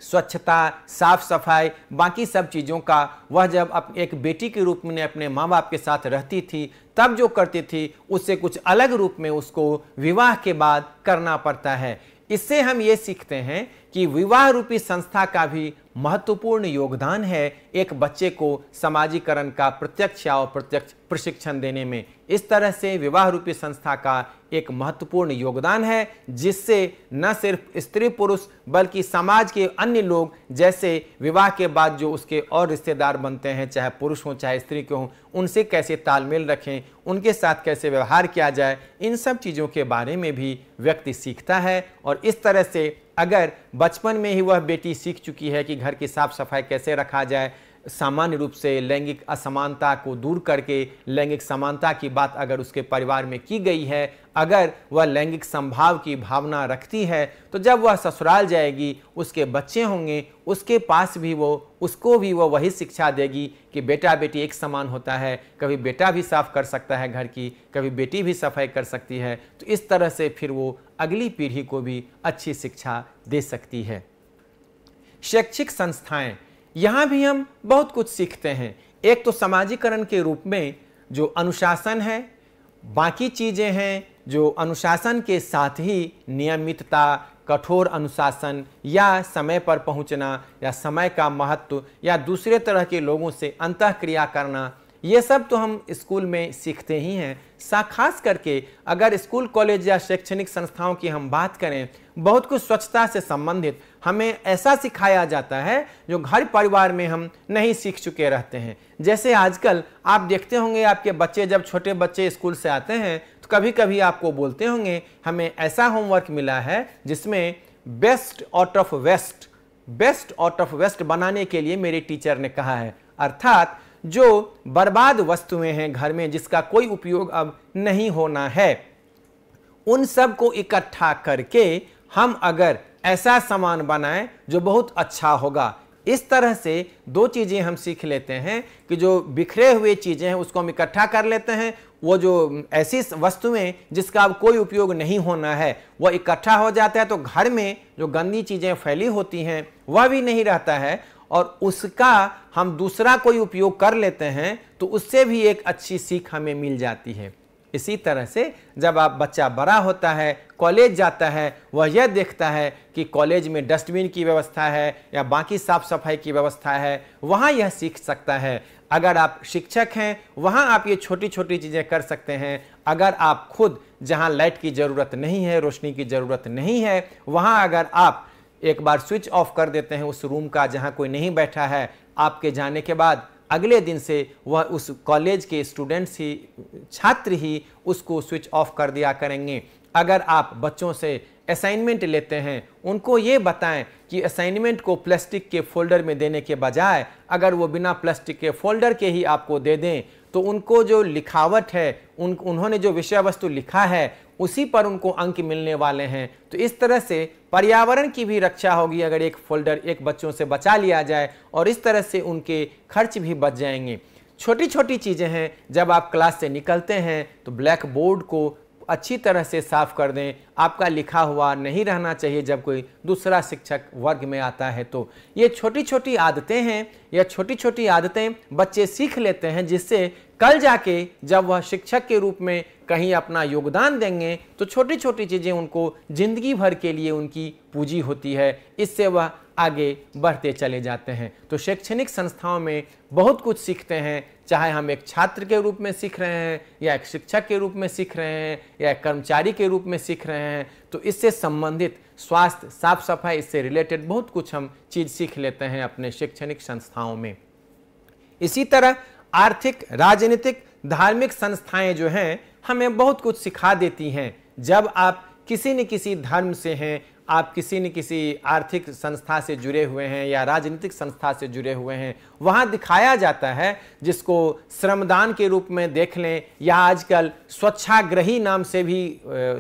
[SPEAKER 1] स्वच्छता साफ़ सफ़ाई बाकी सब चीज़ों का वह जब अप, एक बेटी के रूप में अपने माँ बाप के साथ रहती थी तब जो करती थी उससे कुछ अलग रूप में उसको विवाह के बाद करना पड़ता है। इससे हम ये सीखते हैं कि विवाह रूपी संस्था का भी महत्वपूर्ण योगदान है एक बच्चे को समाजीकरण का प्रत्यक्ष या अप्रत्यक्ष प्रशिक्षण देने में। इस तरह से विवाह रूपी संस्था का एक महत्वपूर्ण योगदान है, जिससे न सिर्फ़ स्त्री पुरुष, बल्कि समाज के अन्य लोग, जैसे विवाह के बाद जो उसके और रिश्तेदार बनते हैं, चाहे पुरुष हों, चाहे स्त्री के हों, उनसे कैसे तालमेल रखें, उनके साथ कैसे व्यवहार किया जाए, इन सब चीज़ों के बारे में भी व्यक्ति सीखता है। और इस तरह से अगर बचपन में ही वह बेटी सीख चुकी है कि घर की साफ़ सफ़ाई कैसे रखा जाए सामान्य रूप से लैंगिक असमानता को दूर करके, लैंगिक समानता की बात अगर उसके परिवार में की गई है, अगर वह लैंगिक संभाव की भावना रखती है तो जब वह ससुराल जाएगी, उसके बच्चे होंगे, उसके पास भी वो, उसको भी वो वही शिक्षा देगी कि बेटा बेटी एक समान होता है, कभी बेटा भी साफ़ कर सकता है घर की, कभी बेटी भी सफ़ाई कर सकती है तो इस तरह से फिर वो अगली पीढ़ी को भी अच्छी शिक्षा दे सकती है। शैक्षिक संस्थाएँ यहाँ भी हम बहुत कुछ सीखते हैं। एक तो समाजीकरण के रूप में जो अनुशासन है, बाकी चीज़ें हैं जो अनुशासन के साथ ही नियमितता, कठोर अनुशासन या समय पर पहुँचना या समय का महत्व या दूसरे तरह के लोगों से अंत क्रिया करना, ये सब तो हम स्कूल में सीखते ही हैं। सा खास करके अगर स्कूल, कॉलेज या शैक्षणिक संस्थाओं की हम बात करें बहुत कुछ स्वच्छता से संबंधित हमें ऐसा सिखाया जाता है जो घर परिवार में हम नहीं सीख चुके रहते हैं। जैसे आजकल आप देखते होंगे आपके बच्चे जब छोटे बच्चे स्कूल से आते हैं तो कभी कभी आपको बोलते होंगे, हमें ऐसा होमवर्क मिला है जिसमें best out of waste, best out of waste बनाने के लिए मेरे टीचर ने कहा है। अर्थात जो बर्बाद वस्तुएँ हैं घर में जिसका कोई उपयोग अब नहीं होना है, उन सबको इकट्ठा करके हम अगर ऐसा सामान बनाएँ जो बहुत अच्छा होगा। इस तरह से दो चीज़ें हम सीख लेते हैं कि जो बिखरे हुए चीज़ें हैं, उसको हम इकट्ठा कर लेते हैं। वो जो ऐसी वस्तुएँ जिसका अब कोई उपयोग नहीं होना है वह इकट्ठा हो जाता है तो घर में जो गंदी चीज़ें फैली होती हैं, वह भी नहीं रहता है और उसका हम दूसरा कोई उपयोग कर लेते हैं तो उससे भी एक अच्छी सीख हमें मिल जाती है। इसी तरह से जब आप बच्चा बड़ा होता है, कॉलेज जाता है, वह यह देखता है कि कॉलेज में डस्टबिन की व्यवस्था है या बाकी साफ़ सफ़ाई की व्यवस्था है, वहाँ यह सीख सकता है। अगर आप शिक्षक हैं, वहाँ आप ये छोटी छोटी चीज़ें कर सकते हैं। अगर आप खुद, जहाँ लाइट की ज़रूरत नहीं है, रोशनी की ज़रूरत नहीं है, वहाँ अगर आप एक बार स्विच ऑफ़ कर देते हैं उस रूम का जहाँ कोई नहीं बैठा है, आपके जाने के बाद अगले दिन से वह उस कॉलेज के स्टूडेंट्स ही, छात्र ही उसको स्विच ऑफ़ कर दिया करेंगे। अगर आप बच्चों से असाइनमेंट लेते हैं, उनको ये बताएँ कि असाइनमेंट को प्लास्टिक के फोल्डर में देने के बजाय अगर वो बिना प्लास्टिक के फोल्डर के ही आपको दे दें तो उनको जो लिखावट है, उन, उन्होंने जो विषय वस्तु लिखा है उसी पर उनको अंक मिलने वाले हैं। तो इस तरह से पर्यावरण की भी रक्षा होगी अगर एक फोल्डर एक बच्चों से बचा लिया जाए और इस तरह से उनके खर्च भी बच जाएँगे। छोटी छोटी चीज़ें हैं। जब आप क्लास से निकलते हैं तो ब्लैक बोर्ड को अच्छी तरह से साफ़ कर दें। आपका लिखा हुआ नहीं रहना चाहिए जब कोई दूसरा शिक्षक वर्ग में आता है तो। ये छोटी छोटी आदतें हैं, या छोटी छोटी आदतें बच्चे सीख लेते हैं, जिससे कल जाके जब वह शिक्षक के रूप में कहीं अपना योगदान देंगे तो छोटी छोटी चीज़ें उनको ज़िंदगी भर के लिए उनकी पूंजी होती है। इससे वह आगे बढ़ते चले जाते हैं। तो शैक्षणिक संस्थाओं में बहुत कुछ सीखते हैं चाहे हम एक छात्र के रूप में सीख रहे हैं, या एक शिक्षक के रूप में सीख रहे हैं, या एक कर्मचारी के रूप में सीख रहे हैं तो इससे संबंधित स्वास्थ्य साफ़ सफ़ाई इससे रिलेटेड बहुत कुछ हम चीज़ सीख लेते हैं अपने शैक्षणिक संस्थाओं में। इसी तरह आर्थिक, राजनीतिक, धार्मिक संस्थाएँ जो हैं, हमें बहुत कुछ सिखा देती हैं। जब आप किसी न किसी धर्म से हैं आप किसी न किसी आर्थिक संस्था से जुड़े हुए हैं या राजनीतिक संस्था से जुड़े हुए हैं, वहाँ दिखाया जाता है जिसको श्रमदान के रूप में देख लें या आजकल स्वच्छाग्रही नाम से भी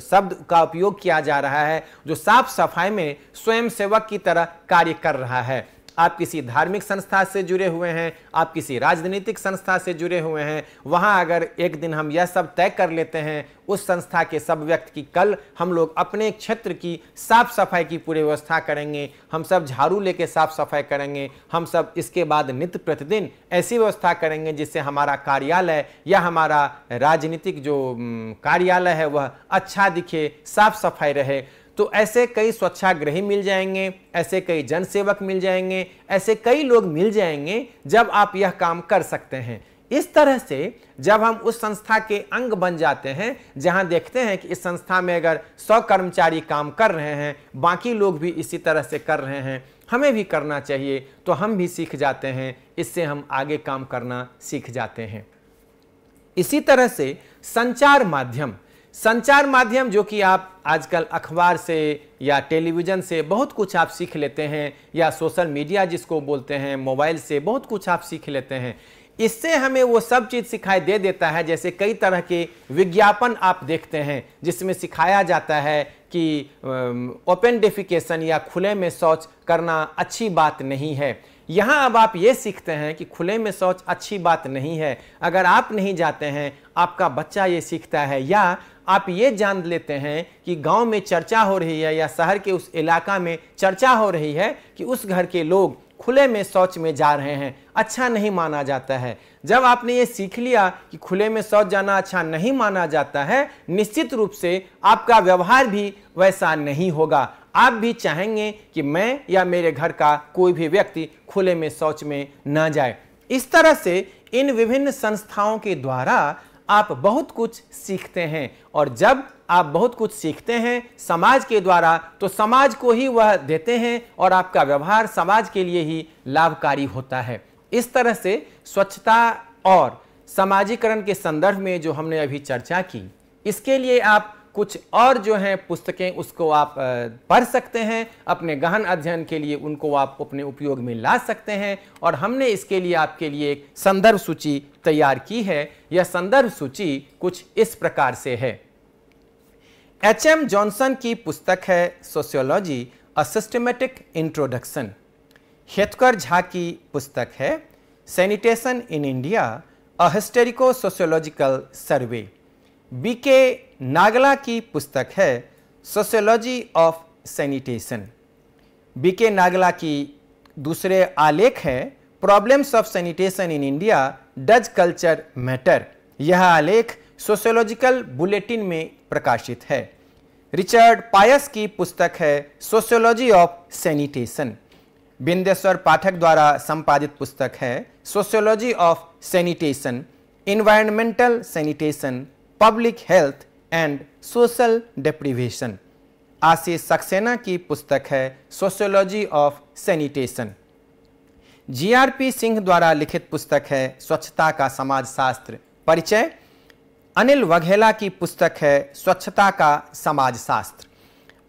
[SPEAKER 1] शब्द का उपयोग किया जा रहा है जो साफ़ सफ़ाई में स्वयं सेवक की तरह कार्य कर रहा है। आप किसी धार्मिक संस्था से जुड़े हुए हैं, आप किसी राजनीतिक संस्था से जुड़े हुए हैं, वहाँ अगर एक दिन हम यह सब तय कर लेते हैं, उस संस्था के सब व्यक्ति की कल हम लोग अपने क्षेत्र की साफ़ सफ़ाई की पूरी व्यवस्था करेंगे, हम सब झाड़ू लेके साफ़ सफ़ाई करेंगे, हम सब इसके बाद नित्य प्रतिदिन ऐसी व्यवस्था करेंगे जिससे हमारा कार्यालय या हमारा राजनीतिक जो कार्यालय है, वह अच्छा दिखे साफ़ सफ़ाई रहे। तो ऐसे कई स्वच्छाग्रही मिल जाएँगे, ऐसे कई जनसेवक मिल जाएँगे, ऐसे कई लोग मिल जाएँगे जब आप यह काम कर सकते हैं। इस तरह से जब हम उस संस्था के अंग बन जाते हैं, जहाँ देखते हैं कि इस संस्था में अगर सौ कर्मचारी काम कर रहे हैं, बाकी लोग भी इसी तरह से कर रहे हैं, हमें भी करना चाहिए तो हम भी सीख जाते हैं, इससे हम आगे काम करना सीख जाते हैं। इसी तरह से संचार माध्यम संचार माध्यम जो कि आप आजकल अखबार से या टेलीविज़न से बहुत कुछ आप सीख लेते हैं, या सोशल मीडिया जिसको बोलते हैं, मोबाइल से बहुत कुछ आप सीख लेते हैं। इससे हमें वो सब चीज़ सिखाई दे देता है, जैसे कई तरह के विज्ञापन आप देखते हैं, जिसमें सिखाया जाता है कि ओपन डेफिकेशन या खुले में शौच करना अच्छी बात नहीं है। यहाँ अब आप ये सीखते हैं कि खुले में शौच अच्छी बात नहीं है। अगर आप नहीं जाते हैं, आपका बच्चा ये सीखता है, या आप ये जान लेते हैं कि गाँव में चर्चा हो रही है या शहर के उस इलाका में चर्चा हो रही है कि उस घर के लोग खुले में शौच में जा रहे हैं अच्छा नहीं माना जाता है। जब आपने ये सीख लिया कि खुले में शौच जाना अच्छा नहीं माना जाता है, निश्चित रूप से आपका व्यवहार भी वैसा नहीं होगा। आप भी चाहेंगे कि मैं या मेरे घर का कोई भी व्यक्ति खुले में शौच में न जाए। इस तरह से इन विभिन्न संस्थाओं के द्वारा आप बहुत कुछ सीखते हैं। और जब आप बहुत कुछ सीखते हैं समाज के द्वारा तो समाज को ही वह देते हैं और आपका व्यवहार समाज के लिए ही लाभकारी होता है। इस तरह से स्वच्छता और समाजीकरण के संदर्भ में जो हमने अभी चर्चा की, इसके लिए आप कुछ और जो हैं पुस्तकें, उसको आप पढ़ सकते हैं। अपने गहन अध्ययन के लिए उनको आप अपने उपयोग में ला सकते हैं। और हमने इसके लिए आपके लिए एक संदर्भ सूची तैयार की है। यह संदर्भ सूची कुछ इस प्रकार से है। एच एम जॉनसन की पुस्तक है sociology, a systematic introduction. Hetukar Jha की पुस्तक है, sanitation in India, a historico sociological survey. B K Nagla की पुस्तक है sociology of sanitation B K Nagla की दूसरे आलेख है problems of sanitation in India does culture matter यह आलेख सोशियोलॉजिकल बुलेटिन में प्रकाशित है। रिचर्ड पायस की पुस्तक है sociology of sanitation Bindeshwar Pathak द्वारा संपादित पुस्तक है sociology of sanitation environmental sanitation public health and social deprivation Ashish Saxena की पुस्तक है sociology of sanitation GRP Singh द्वारा लिखित पुस्तक है, स्वच्छता का समाज शास्त्र परिचय? अनिल वघेला की पुस्तक है, स्वच्छता का समाज शास्त्र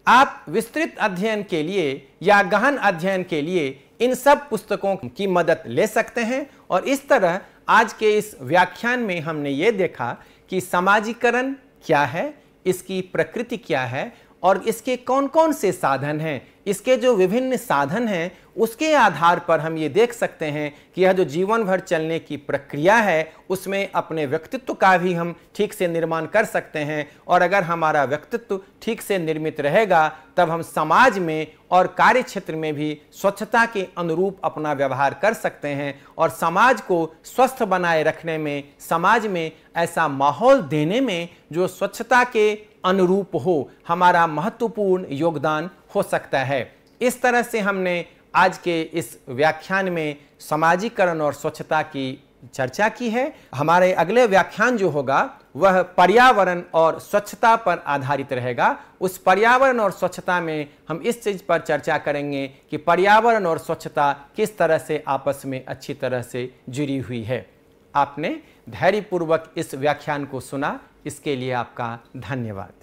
[SPEAKER 1] आप विस्तृत अध्ययन के लिए या गहन अध्ययन के लिए इन सब पुस्तकों की मदद ले सकते हैं और इस तरह आज के इस व्याख्यान में हमने ये देखा कि समाजीकरण क्या है इसकी प्रकृति क्या है और इसके कौन कौन से साधन हैं? इसके जो विभिन्न साधन हैं, उसके आधार पर हम ये देख सकते हैं कि यह जो जीवन भर चलने की प्रक्रिया है, उसमें अपने व्यक्तित्व का भी हम ठीक से निर्माण कर सकते हैं। और अगर हमारा व्यक्तित्व ठीक से निर्मित रहेगा, तब हम समाज में और कार्य क्षेत्र में भी स्वच्छता के अनुरूप अपना व्यवहार कर सकते हैं। और समाज को स्वस्थ बनाए रखने में, समाज में ऐसा माहौल देने में जो स्वच्छता के अनुरूप हो, हमारा महत्वपूर्ण योगदान हो सकता है। इस तरह से हमने आज के इस व्याख्यान में समाजीकरण और स्वच्छता की चर्चा की है। हमारे अगले व्याख्यान जो होगा, वह पर्यावरण और स्वच्छता पर आधारित रहेगा। उस पर्यावरण और स्वच्छता में हम इस चीज़ पर चर्चा करेंगे कि पर्यावरण और स्वच्छता किस तरह से आपस में अच्छी तरह से जुड़ी हुई है। आपने धैर्यपूर्वक इस व्याख्यान को सुना। इसके लिए आपका धन्यवाद।